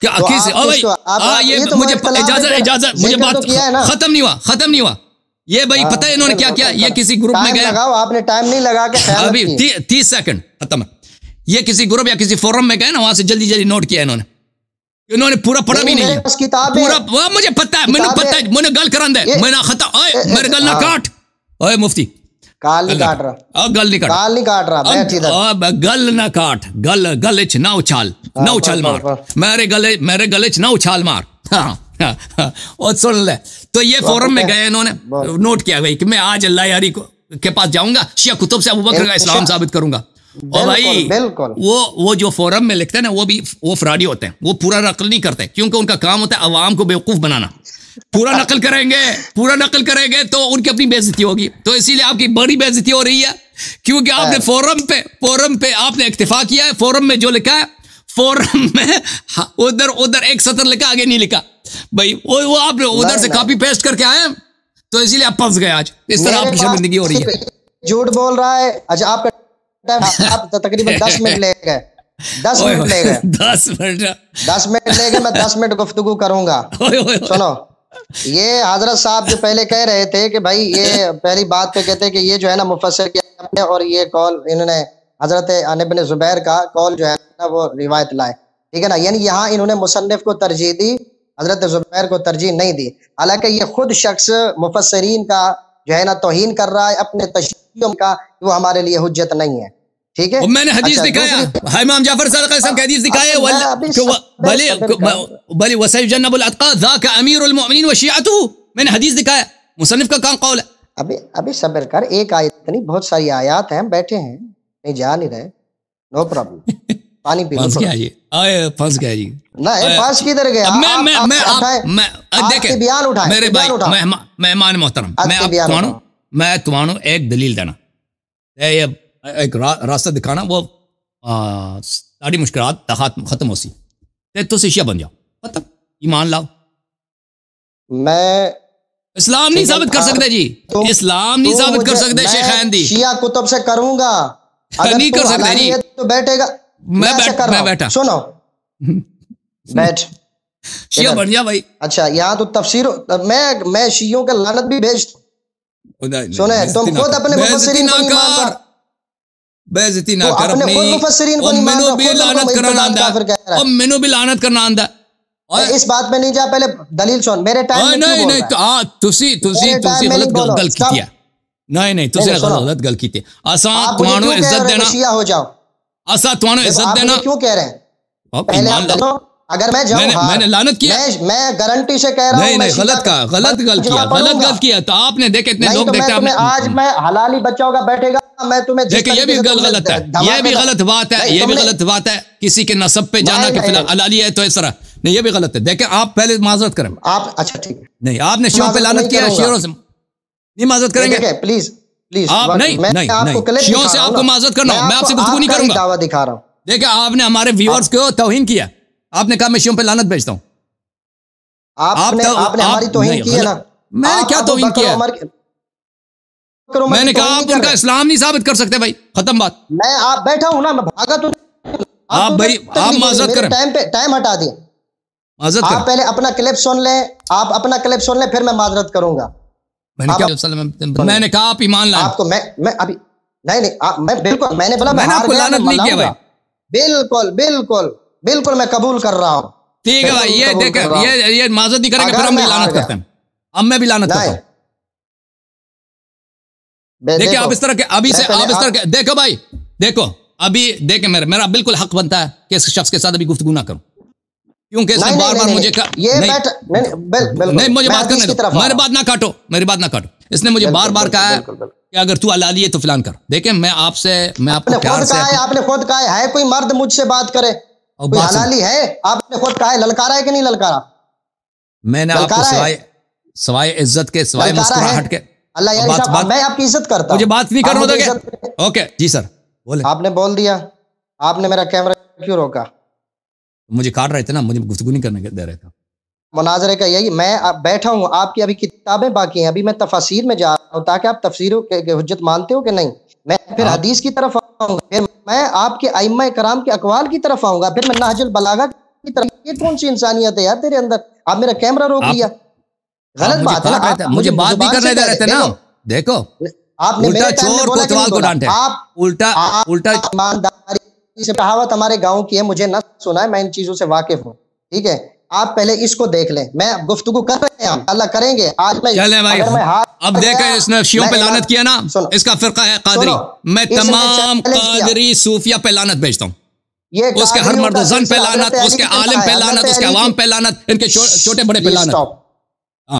क्या तो किस ओ भाई आ, ये, ये तो मुझे इजाज़त इजाज़त मुझे बात तो खत्म नहीं हुआ खत्म नहीं हुआ। ये भाई हाँ, पता है इन्होंने क्या किया? ये किसी ग्रुप में गए। आपने टाइम नहीं लगा के अभी तीस सेकंड खत्म। ये किसी ग्रुप या किसी फोरम में गए ना वहाँ से जल्दी जल्दी नोट किया इन्होंने। इन्होंने पूरा पढ़ा भी नहीं पूरा वो मुझे पता है मैंने पता है मैंने गल करा दे मैंने खत्म ओए मेरे गल ना हाँ। काट। ओए मुफ्ती। काल नहीं काट रहा। गल नहीं काट काल नहीं काट रहा बैठ इधर। गल ना काट। गल गले च ना उछाल। हाँ, ना उछाल मार। मेरे गले मेरे गले च ना उछाल मार। हाँ। और सुन ले तो ये फोरम में गए इन्होंने। नोट किया भाई कि मैं आज अल्लाह यारी को के पास जाऊँगा शिया कुतुब से अबू बकर का इस्लाम साबित करूँगा। और भाई वो वो जो फोरम में लिखते हैं ना वो भी वो फ्रॉडी होते हैं। वो पूरा नकल नहीं करते क्योंकि उनका काम होता है अवाम को बेवकूफ़ बनाना। पूरा नकल करेंगे पूरा नकल करेंगे तो उनकी अपनी बेजती होगी। तो इसीलिए आपकी बड़ी बेजती हो रही है क्योंकि आपने फोरम पे फोरम पे आपने इतफा किया है। फोरम में जो लिखा है फोरम में उधर उधर एक सतर लिखा आगे नहीं लिखा। भाई वो वो आप उधर से कॉपी पेस्ट करके आए तो इसीलिए आप फंस गए आज। इस तरह आपकी शर्मिंदगी हो रही है। झूठ बोल रहा है। अच्छा आपका आप तो तकरीबन दस मिनट ले गए। दस मिनट ले गए। दस मिनट। दस मिनट ले गए मैं दस मिनट गुफ्तगु करूँगा। सुनो ये हज़रत साहब जो पहले कह रहे थे कि भाई ये पहली बात पे कहते हैं कि ये जो है ना मुफसर किया और ये कॉल इन्होंने हज़रत अनबिन जुबैर का कॉल जो है ना वो रिवायत लाए। ठीक है ना? यानी यहाँ इन्होंने मुसनफ को तरजीह दी हज़रत जुबैर को तरजीह नहीं दी। हालाँकि ये खुद शख्स मुफसरीन का जो है ना तोहन कर रहा है अपने तशरीयों का वो हमारे लिए हजत नहीं है। ठीक है? मैंने हदीस अच्छा, दिखाया। इमाम जाफ़र सल्लल्लाहु हदीस दिखाए भले भले वसैफ जन्नबुल अतका ज़ाका अमीरुल मुमिनीन व शियातु मैंने हदीस दिखाया। मुसन्निफ का कौन कौल है? अभी अभी सब्र कर एक आयत नहीं बहुत सारी आयत हैं बैठे हैं। नहीं जा नहीं रहे। नो प्रॉब्लम पानी पी फंस गया जी। आए फंस गया जी। नहीं फंस किधर गया मैं मैं मैं आप मैं देखे बयान उठाए मेरे भाई मेहमान मोहतरम। मैं आप मैं एक दलील देना। ये एक रास्ता दिखाना वो सारी मुश्किल खत्म हो सी ते शिया बन जाओ। मतलब ईमान लाओ। मैं इस्लाम नहीं साबित कर सकते जी। तो, इस्लाम नहीं तो साबित कर सकते शेख दी शिया कुतुब से करूँगा। नहीं कर सकते जी तो बैठेगा। मैं बैठ मैं बैठा। सुनो। बैठ। शिया बन जा भाई। अच्छा यहाँ तो तफसीर मैं मैं शियों का लानत भी भेज सुने तुम खुद अपने को नहीं मानता। बेइज्जती ना तो कर अपनी और मैंने भी लानत करना आंदा और मैंने भी लानत करना आंदा इस बात में नहीं जा पहले दलील सुन। मेरे टाइम नहीं नहीं तो तुसी तुसी तुसी गलत गल की है नहीं नहीं तुसी गलत गल की थी। असा तुम्हारो इज़्ज़त देना। हो जाओ? असा तुम्हारो इज़्ज़त देना। क्यों कह रहे हैं? पहले अगर मैं जाऊँ मैंने, मैंने लानत किया। मैं, मैं गारंटी से कह रहा हूँ नहीं नहीं गलत का गलत गल किया गलत गल किया तो आपने देखे इतने लोग तो देखते हैं आज मैं हलाली बच्चा होगा बैठेगा मैं तुम्हें देखिए ये भी गल गलत है। ये भी गलत बात है ये भी गलत बात है। किसी के नसब पे जाना कि फ़िलहाल हलाली है तो इस तरह। नहीं ये भी गलत है। देखे आप पहले माजरत करें। आप अच्छा ठीक। है नहीं आपने शिव पे लानत किया शेरों से नहीं माजरत करेंगे। प्लीज़ प्लीज़ आप नहीं नहीं शियों से आपको माजरत करना मैं आपसे गुफ्तगू नहीं करूँगा। दावा दिखा रहा हूँ। देखिए आपने हमारे व्यूअर्स को तोहिन किया। आपने कहा मैं शिव पे लानत भेजता हूँ। आपने आपने हमारी तोहिन की है ना। मैंने क्या तोहिन किया मैंने कहा आप उनका इस्लाम नहीं साबित कर सकते भाई। खत्म बात। मैं आप बैठा हूँ ना मैं भागा तो आप भाई आप माजरत करें। टाइम पे टाइम हटा दिए। आप पहले अपना क्लिप सुन लें आप अपना क्लिप सुन लें फिर मैं माजरत करूँगा। मैंने क्या मैंने कहा आप ईमान लाए। आपको मैं मैं अभी नहीं नहीं मैं बिल्कुल मैंने बोला मैं आपको लानत नहीं किया भाई। बिल्कुल बिल्कुल बिल्कुल मैं कबूल कर रहा हूँ। ठीक है भाई ये देख ये ये माजत नहीं करेंगे फिर हम भी लानत करते हैं। अब मैं भी लानत करता हूँ। देखिए आप इस तरह के अभी से आप इस तरह के देखो भाई देखो अभी देखे मेरा मेरा बिल्कुल हक बनता है कि इस शख्स के साथ अभी गुफ्तगू ना करूँ। क्योंकि इसने बार बार मुझे कर, ये नहीं, नहीं, बिल, बिल, नहीं मुझे बात करने दो। मेरी बात ना काटो मेरी बात ना काटो। इसने मुझे बार बार कहा है कि अगर तू अलाली है तो फिलान कर। देखे मैं आपसे मैं आपको प्यार से आपने खुद कहा है कोई मर्द मुझसे बात करे? हलाली है? आपने खुद कहा है ललकारा है कि नहीं ललकारा? मैंने आपको सवाए सवाए इज़्ज़त के सवाए मुस्कुराहट के। अल्लाह यार बात, बात, मैं आपकी इज़्ज़त करता मुझे बात नहीं करना दोगे ओके जी सर बोले। आपने बोल दिया। आपने मेरा कैमरा क्यों रोका? मुझे काट रहे थे ना मुझे गुफ्तगू नहीं करने दे रहे थे। मुनाजरे का यही मैं बैठा हूँ आपकी अभी किताबें बाकी हैं अभी मैं तफसीर में जा रहा हूँ ताकि आप तफसीरों के हजत मानते हो कि नहीं? मैं फिर हदीस की तरफ़ आऊँगा फिर मैं आपके आइमा कराम के अकवाल की तरफ़ आऊँगा फिर मैं नाहजुल बलागा की तरफ़ ये कौन सी इंसानियत है यार तेरे अंदर? आप मेरा कैमरा रोक लिया। गलत बात है ना मुझे बात भी करने दे रहे थे ना। देखो आपने उल्टा चोर कोतवाल को डांटे आप उल्टा उल्टा ईमानदारी से कहावत हमारे गाँव की है मुझे न सुना है मैं इन चीज़ों से वाकिफ हूँ। ठीक है? आप पहले इसको देख लें। मैं गुफ्तगु कर रहे हैं हम अल्लाह करेंगे। आज मैं चले भाई। मैं हाथ अब देखे इसने शियों पे लानत किया ना? इसका फिरका है कादरी। मैं तमाम कादरी सूफिया पे लानत भेजता हूँ। ये उसके हर मर्द जन पे लानत उसके आलिम पे लानत उसके अवाम पे लानत इनके छोटे बड़े पे लानत।